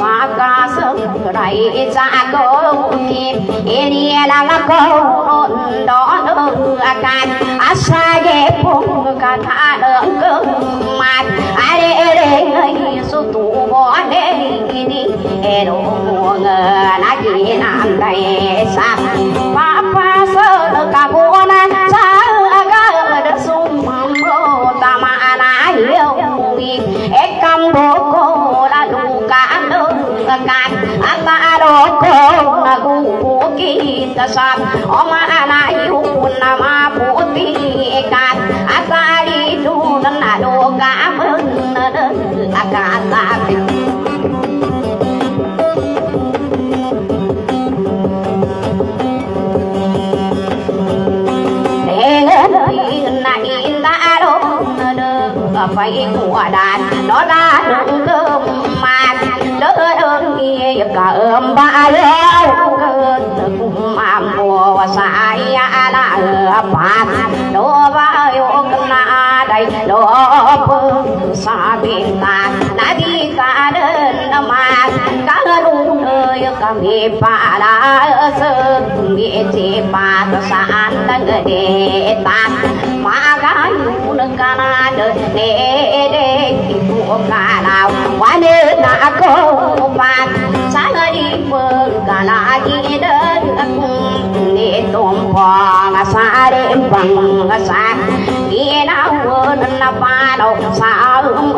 xa ca sớm đây ra cô kim đi là là cô đó đỡ can à xa ghé bông cả thả đỡ cơ mặt ai à, đê ngai su tu bo de ni e ro mo nga na ki pandai esa papa solo kabuana sal aga ada sumambo tama anayo mi ekam boko lalu kado kan apa aroko nagu kita sab oma anayo nama của đàn nó là đường cơm mà đỡ đơn cả cơm ba leo cũng mà mùa sai là bạc đó ba yêu na đây đó phương xa biển ta đã đi cả đơn mà, cả đúng nơi cả mi pa la sơ mi chỉ pa san đang để ta magayun ca na de de ibu ka na wane na ko pan sana di pun ka na di de ni tom pa nga sa re bang nga sa ni na là ba đầu xa sa um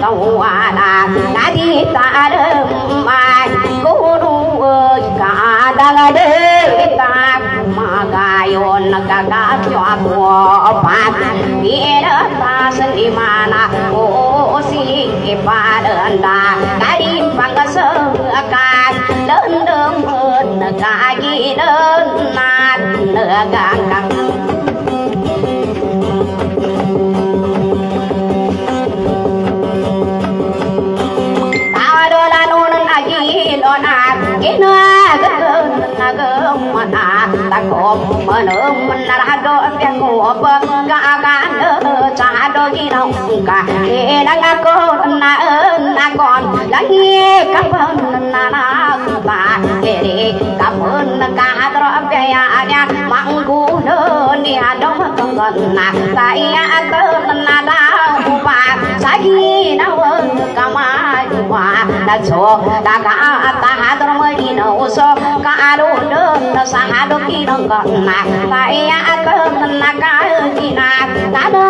tàu na đã di ta đơn mai cô nu ơi cả đang đê gayon nagkakatyo ako pat Ira ta sa limana o sige padanda Karin pangkasakan Lendeng pun nagkaginan Nat nagangkang menum menarado piako bangga akan cả ginong ka inang ako na na nghe lagi kapon na na ba kiri kapon ka tro pya ya manggu ni adong kon nhà kaya to na da pa sagi na kama wa na so da ka ta ha tro mai no so ka ado na sa ado kinong kon na kaya to na ka di na ka do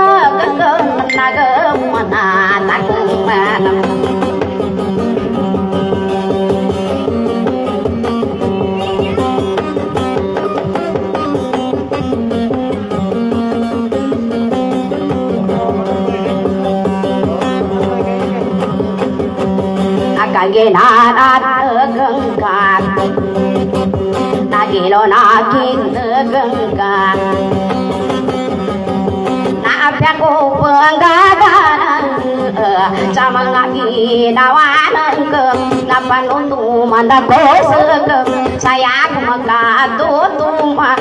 ka na ga mana na mana kaginaan nagilo nakin gengkan naapya ko penggagalan sama ngaki nawanan ke napan untuk mana ko segem tu kumaka tutuma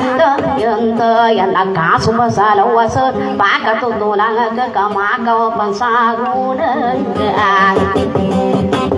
yang te yang naka suma salawasa baka tutulang ke kamaka pansagunan na ano no pa no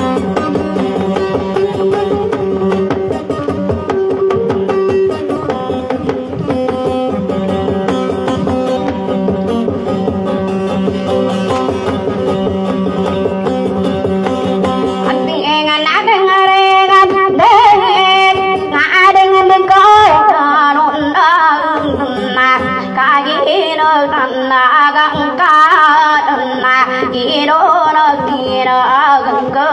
buka de nó na nó gần ku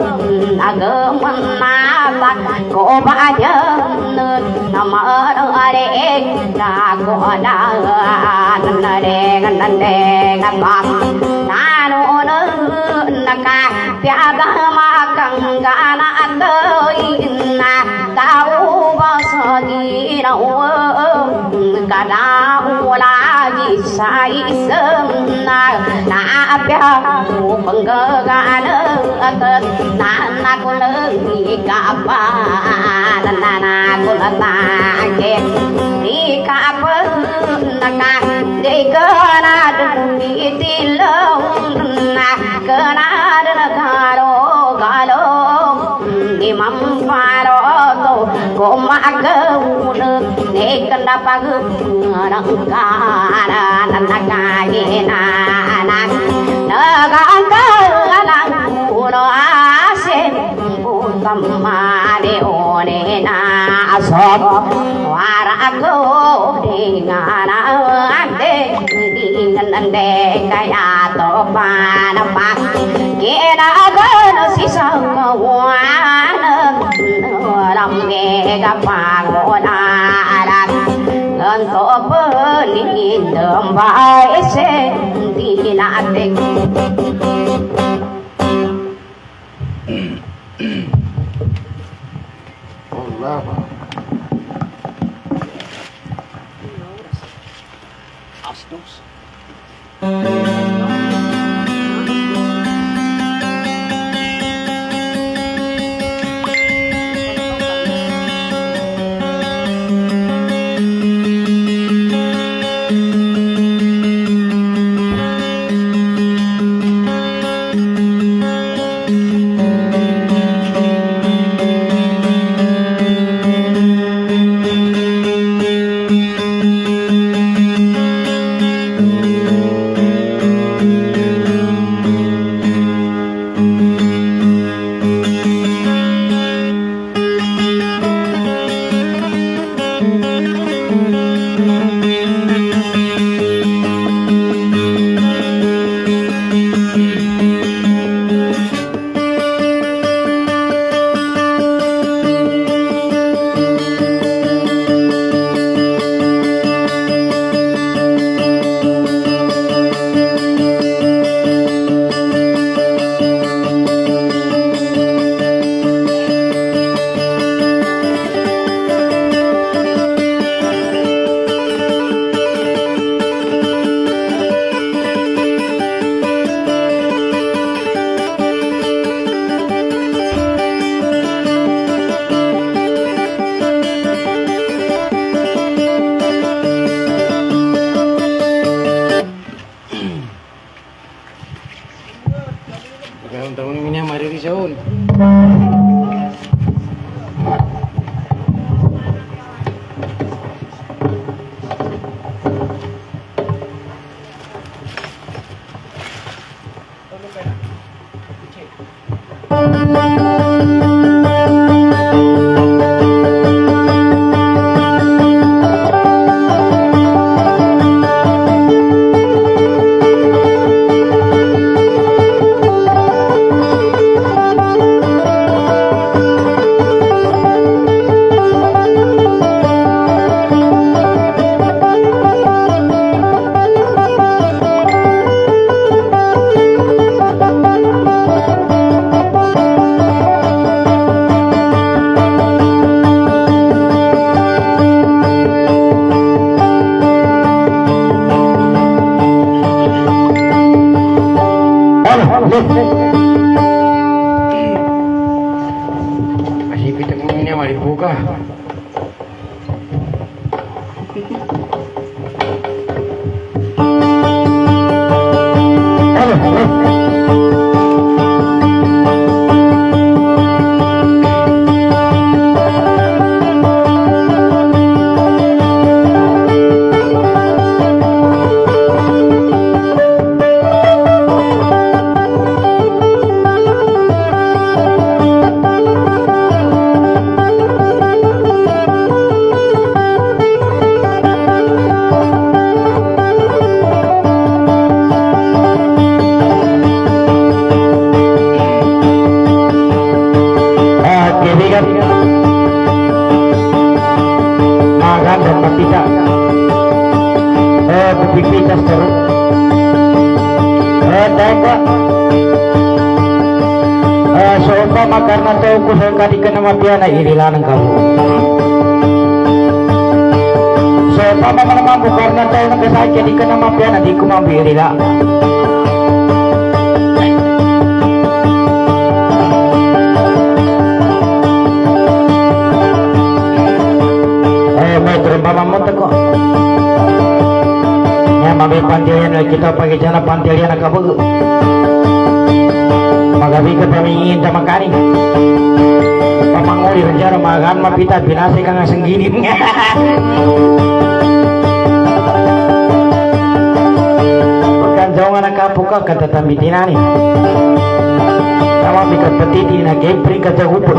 kapalu katang kakambari nganang kamangan cô ba nhớ nằm ở đâu đây là cô đã nằm đè nằm đè nằm bạc na nô nơ na ca pia ba ma căng ga na tới na tao ba sa gi na la gi sai sớm na na pia u ga na na cô nơ ka na na na cô la ta ke ni ka pa na ka de ka na du ti lo na ka na na ka ro ko ma ga u ne ka na pa ga na ka na na na ka ge na na na ga ka la ku ro a tâm ma de o na so wa ra de nga na ande di nan de ka ya to pa na pa ke na ga no si sa wa na lòng ghé gặp và ngộ đà đạt ngân tổ bơ linh đường vai xe đi là tình Allah. pagi jana pantil yana kabu magabi ka pamingin tamakari pamanguli renjaro magan mapita binasa kang senggini. Bukan jauh anak kapuka kata tambitinani Nama bikat petiti na gempring kata hubur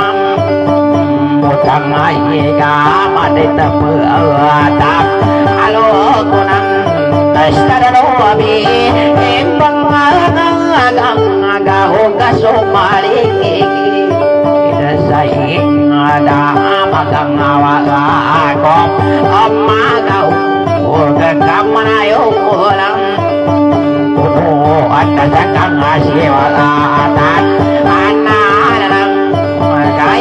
พระมาเหกาบัดเตมืออาตาอโลกนั้นตัสตระโนบีเอ็มบังอากังอากังกาหกาสมาริกิกิดัสไซน์อาดามากังอาวาอาโกอมมากาหุกกัมมานายุกุลังโอ้อัตตะกังอาเสวะอาตาอานา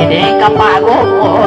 Ini Pak Gopo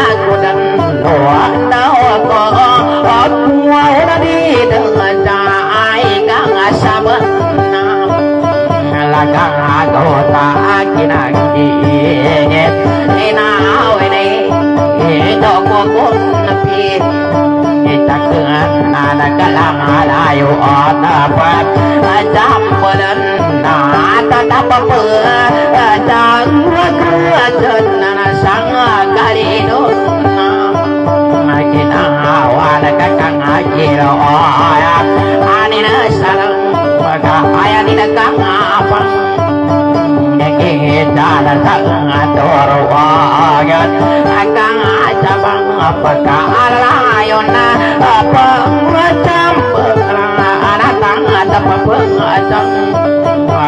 doa doa ko Aku ada di dengan cahai kang sabar Lagang aku tak kina ingin Ina awene Ito ko kun napit Itakan ada kalang alayu otapat ta đã Nata tapa chẳng Ajang chân Nana sang kalido Kita kira aya anina sarang baga aya dina kangapa dekeh dana sarang atur aya akang acabang apaka alayona apa macam perkara anak tangga tepe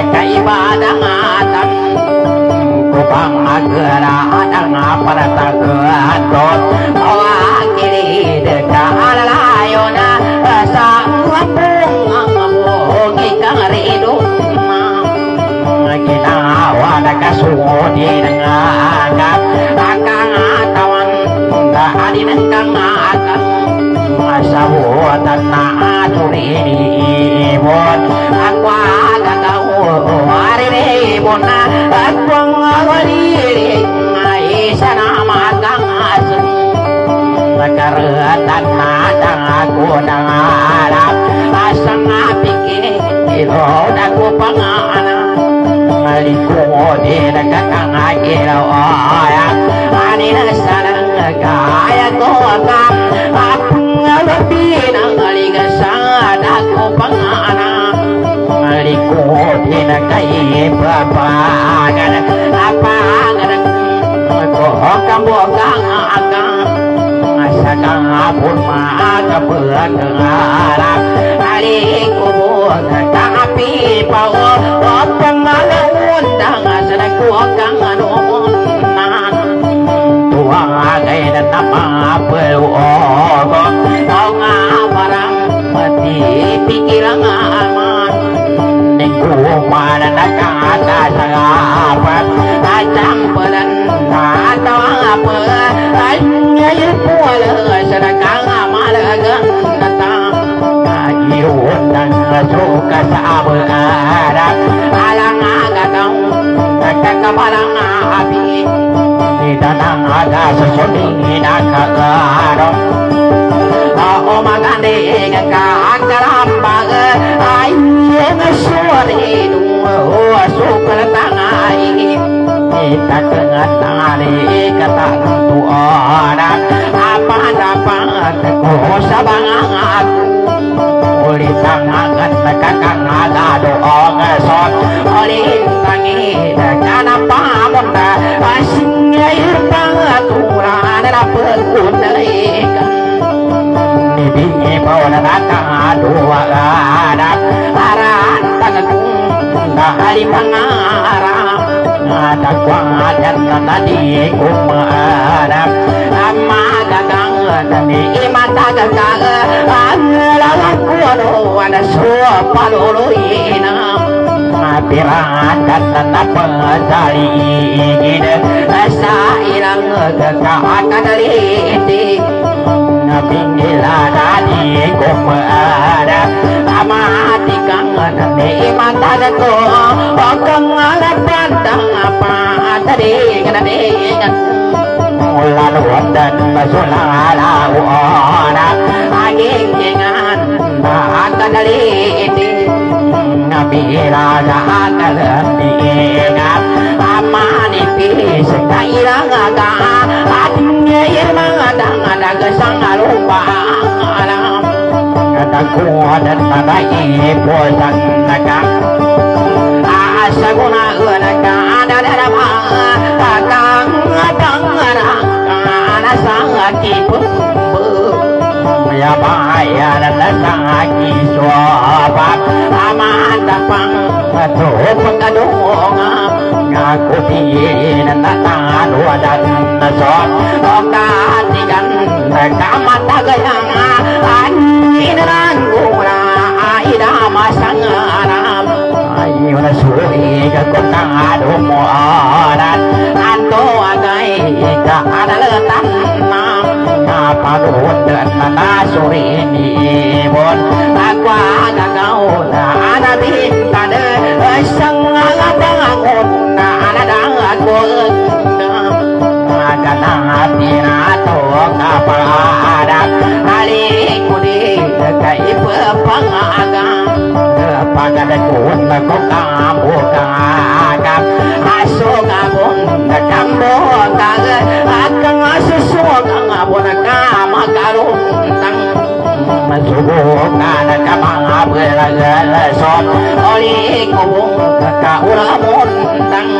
Cai badang adang kupang agera adang aparata geatot bawa kiri deka alayona sang lambung ngabung ikang ridu kita wadah kasudi dengan akang atawan tak adi nengkang akang masa buatan na aturi ibon aku agak Keratan matang aku nangalap Asang apike aku na ko pangalan Malikudin katang ilaw ayak Ani na sanang gaya ko ka aku alapin ang aligasang Ako pangalan liku dina kaya bapa angan apa angan kok kamu kang akan masa kang pun maka berkara hari kubu tetapi bawa apa ngalamun dah ngasih kok kang Tau nga barang mati pikiran nga Alang-alang, kakak kepala ngapi, kita nang. se sobe e dá caro a uma galega caramba ai e na sua rede uma rua tanai e tá cantando ali e tá tanto ora a pana pana com sabana Oli tangan Oli tangi tekan apa pun dari pengarang ada kuadan tadi kumarang lama gagang demi mata gagang angelalang kuno ada suapa lulu inam ngapiran dan tetap menjali ingin Asa ilang kekaatan liti Nabingi lana di kumar Amati kang nanti iman ko Bukang ngalak pantang apa tadi Kenapa ingat Mulan wonten masulang ala wana Aging jengan bahan tadaliti kuwadan mabai puwadan naga asaguna unaga adarama kakang atang arang anasang akipu 红呀把呀那大鸡说吧，阿妈的房走不个动啊，那古地那那大罗的那说，我大地人那干嘛那个样啊，啊你那难过啦，啊一大 nyun suwi kekutang adu morat anto agai ka adal tanam apa kun dan mana suri ni bon aku ada kau na ada di tanah sengalat na ada dangat datang hati nato kapal adat kali kudi kai pepang agam kepada dekut mekota buka agam asuk agung dekam buka akan susu akan abona kama karung tang Masukkan ke mana berlesot Oli kubung ke kaura muntang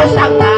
我想当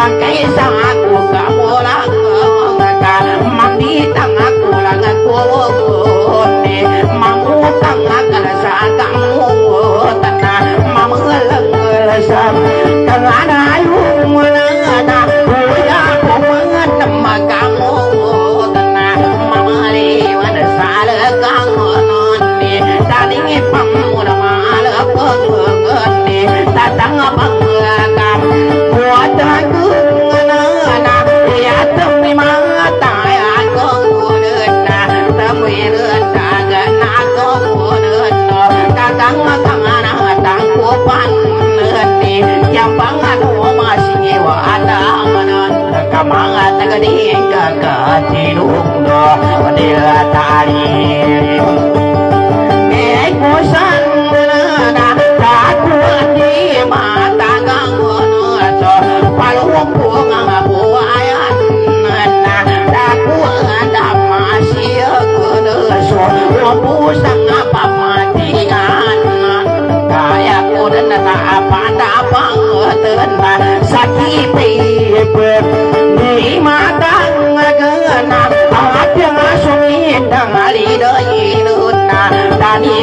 Makai sang aku gak mau lagu cirungga dilatari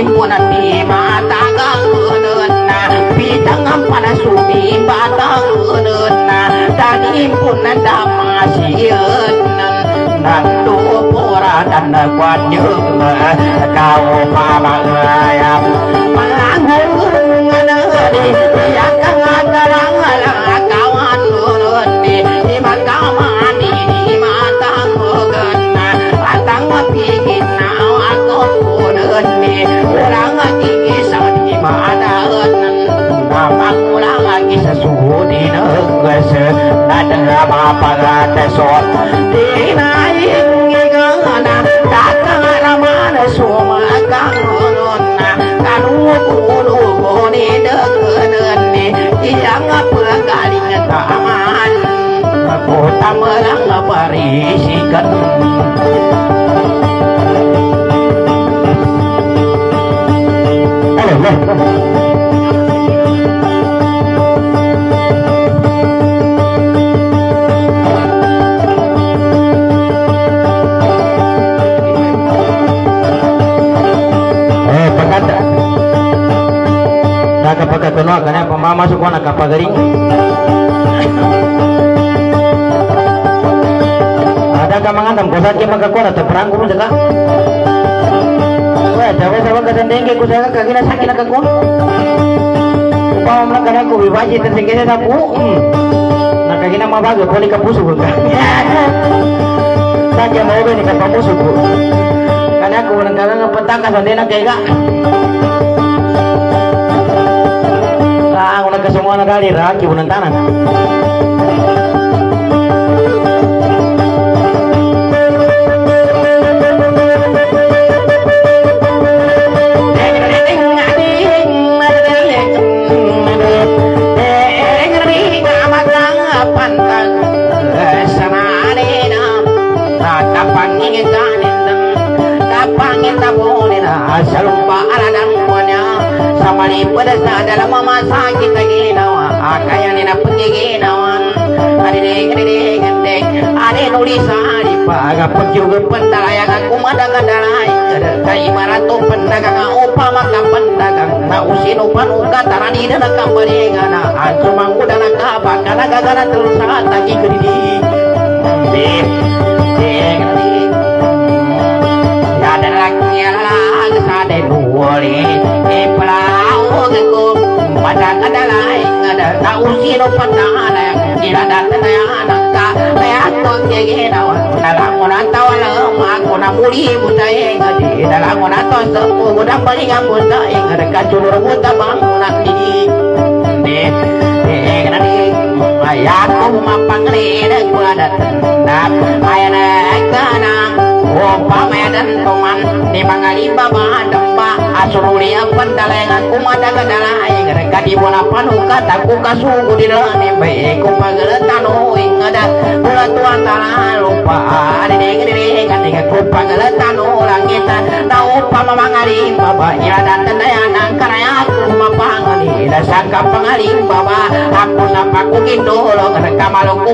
simpunan di mata kagudena pitang ampana sumi batang kudena dan impunan damasian nantu pura dan kuat juga kau malah ayam malangung ngeri Yeah. Dharma Pradeswar Dina Ingi Gana Dakara Mana Suma Kangurun Kanukun Ukuni Dekunun Yang Pekali Taman. Kota Merang Parisikan Oh, penoa kena pemba masuk kona kapal garing ada kamangan tam kosa ke maka kona te perang kurun jaka wah jawa sarwa kadan denge kusaka kagina sakina kakon upama mana kana ku vivaji te sengene ta kaki na kagina mabago poli kapusu kuka saja mau beni kapamusu ku kana ku nangkana petang kasandena kaiga Nah, una kesemuanya dari raki unantanan. samali padasna dalama masa kita ginawa akaya ah, nina pagi ginawan ade de ade de gende ade nulisa ade ah, paga pagi uga pendalaya aku madaga dalai kai maratu pendagang upama ka pendagang na usin upan uga tarani dana kambari gana ancu ah, mangku dana kabakana gagana terus ataki kedidi hmm. Dih, dih, dih, dih, dih, dih, dih, dih, wali e prawog ko pada kadalai ngada ta usiro panana dirada tanaya anaka maya ton gege nawa ala mona tawala ma ko na muli buta e ngadi dala mona ton to ko da pali ngamunda e ngada kacunur buta bangunak di di e ngadi maya ko mapangre de ku adat na ayana kana pamayadan tuman ni mga liba mahadamba asuruli ang pandalengan kumadaga dala ay di bola panukat aku kasugo di ni bae ko pagalatan o bola tuan tanah lupa ade ngere ngati ko pagalatan o langita tau pamamangali baba ya datan daya nang karaya aku dasaka pangaling bawa aku napaku kindulo mereka maluku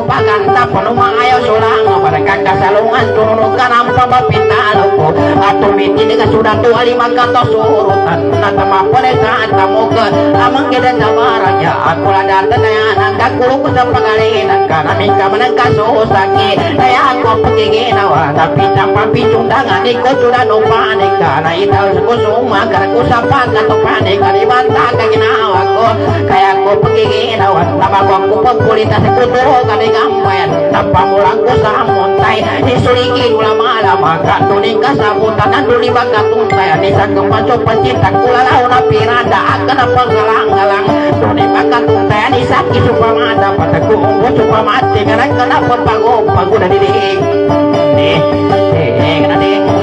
tak penumang ayo sulang. Mereka kasalungan turunukan ampa atau atumiti dengan sudah tua lima kata surutan sama mapone kata muka amang kita jamaraja aku ladar tenaya nangka kuluku sepangaling nangka namika menengka susaki saya aku pekingin awa tapi tanpa picung tangan ikut sudah nupanik karena itu kusuma karena kusapat atau panik. Karena bantah kagina ako kaya tanpa pagiginawan nabagwang kulit at tuturo kanigampan napamulang ko sa montay nisuliki ulamala magkatuning kasabutan nanduli magkatuntay nisang kempaco pacinta kulalaw na piranda akan na panggalang-galang tunay magkatuntay nisang isupamada patagong ko supamati karang kanapot pagong pagunan dinig eh eh, eh kanading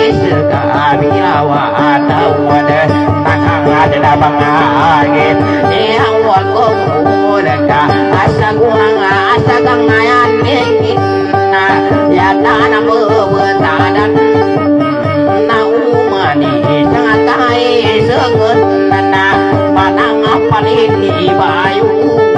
Yes, sir. I'll be out. I'll be out. at na mga agit Ihawag ko muna ka Asag mo nga asag ang ngayon Ngayon yata na mabutanan Na umani ang atay Sagot na na panangapalit Ibayong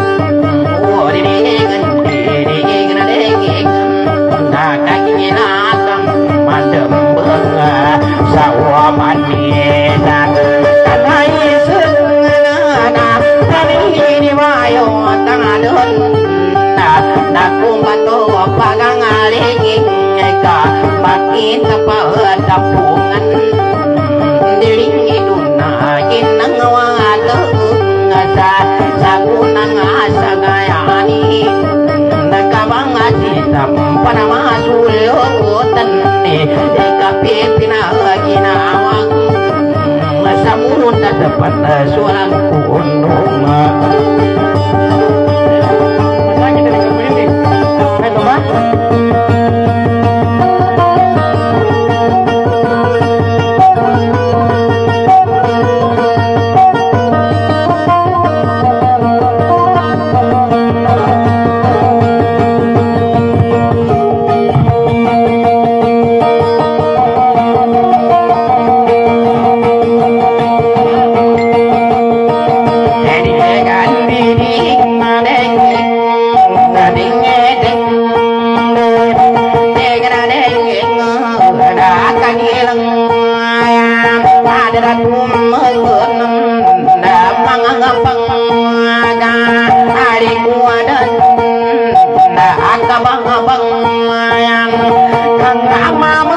Cả.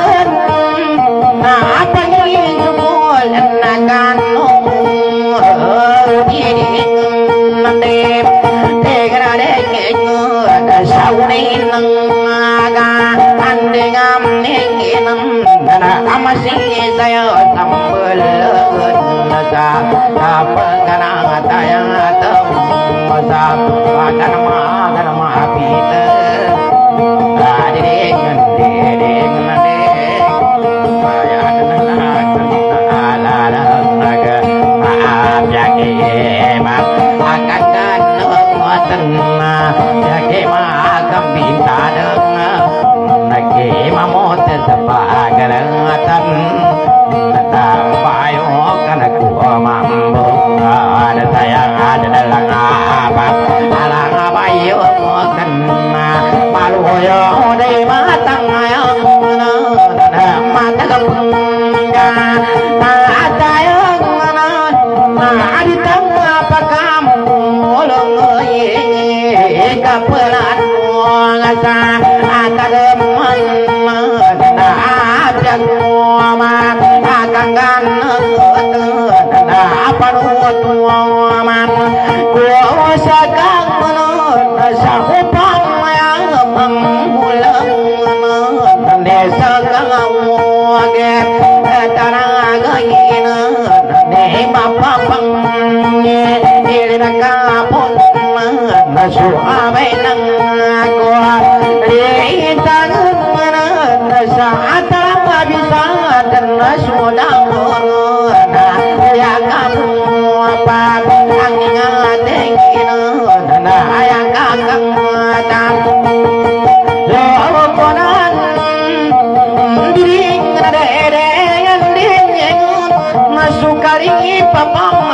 papa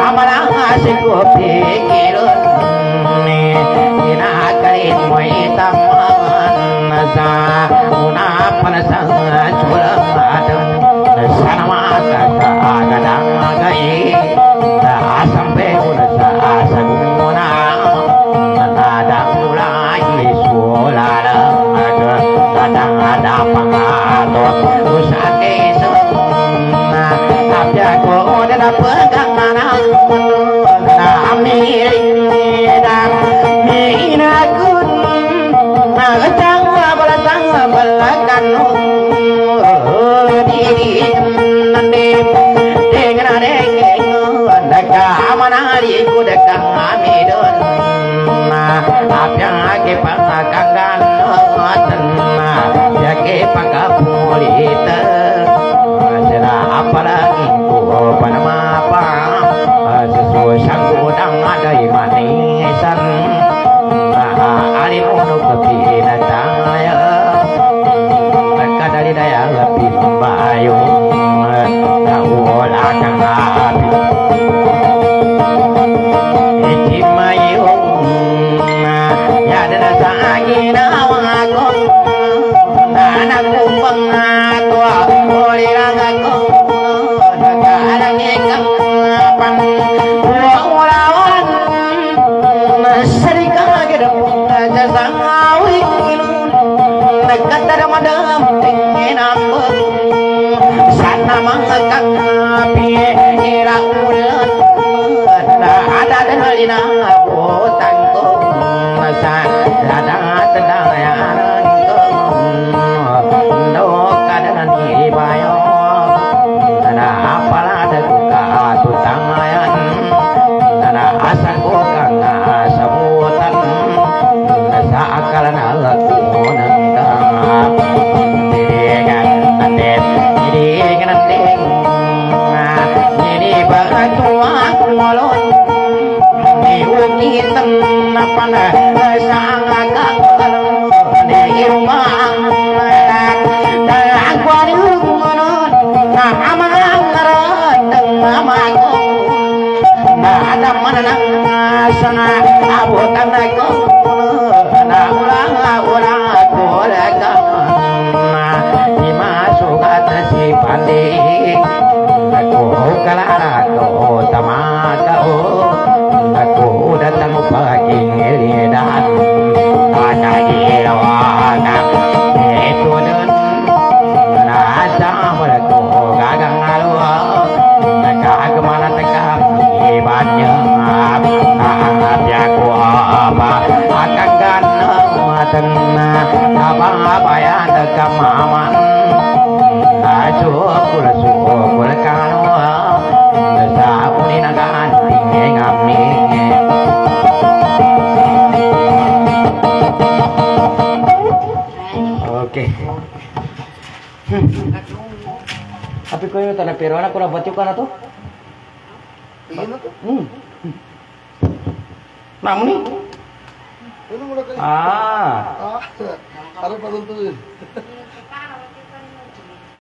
Amarang asik kupingin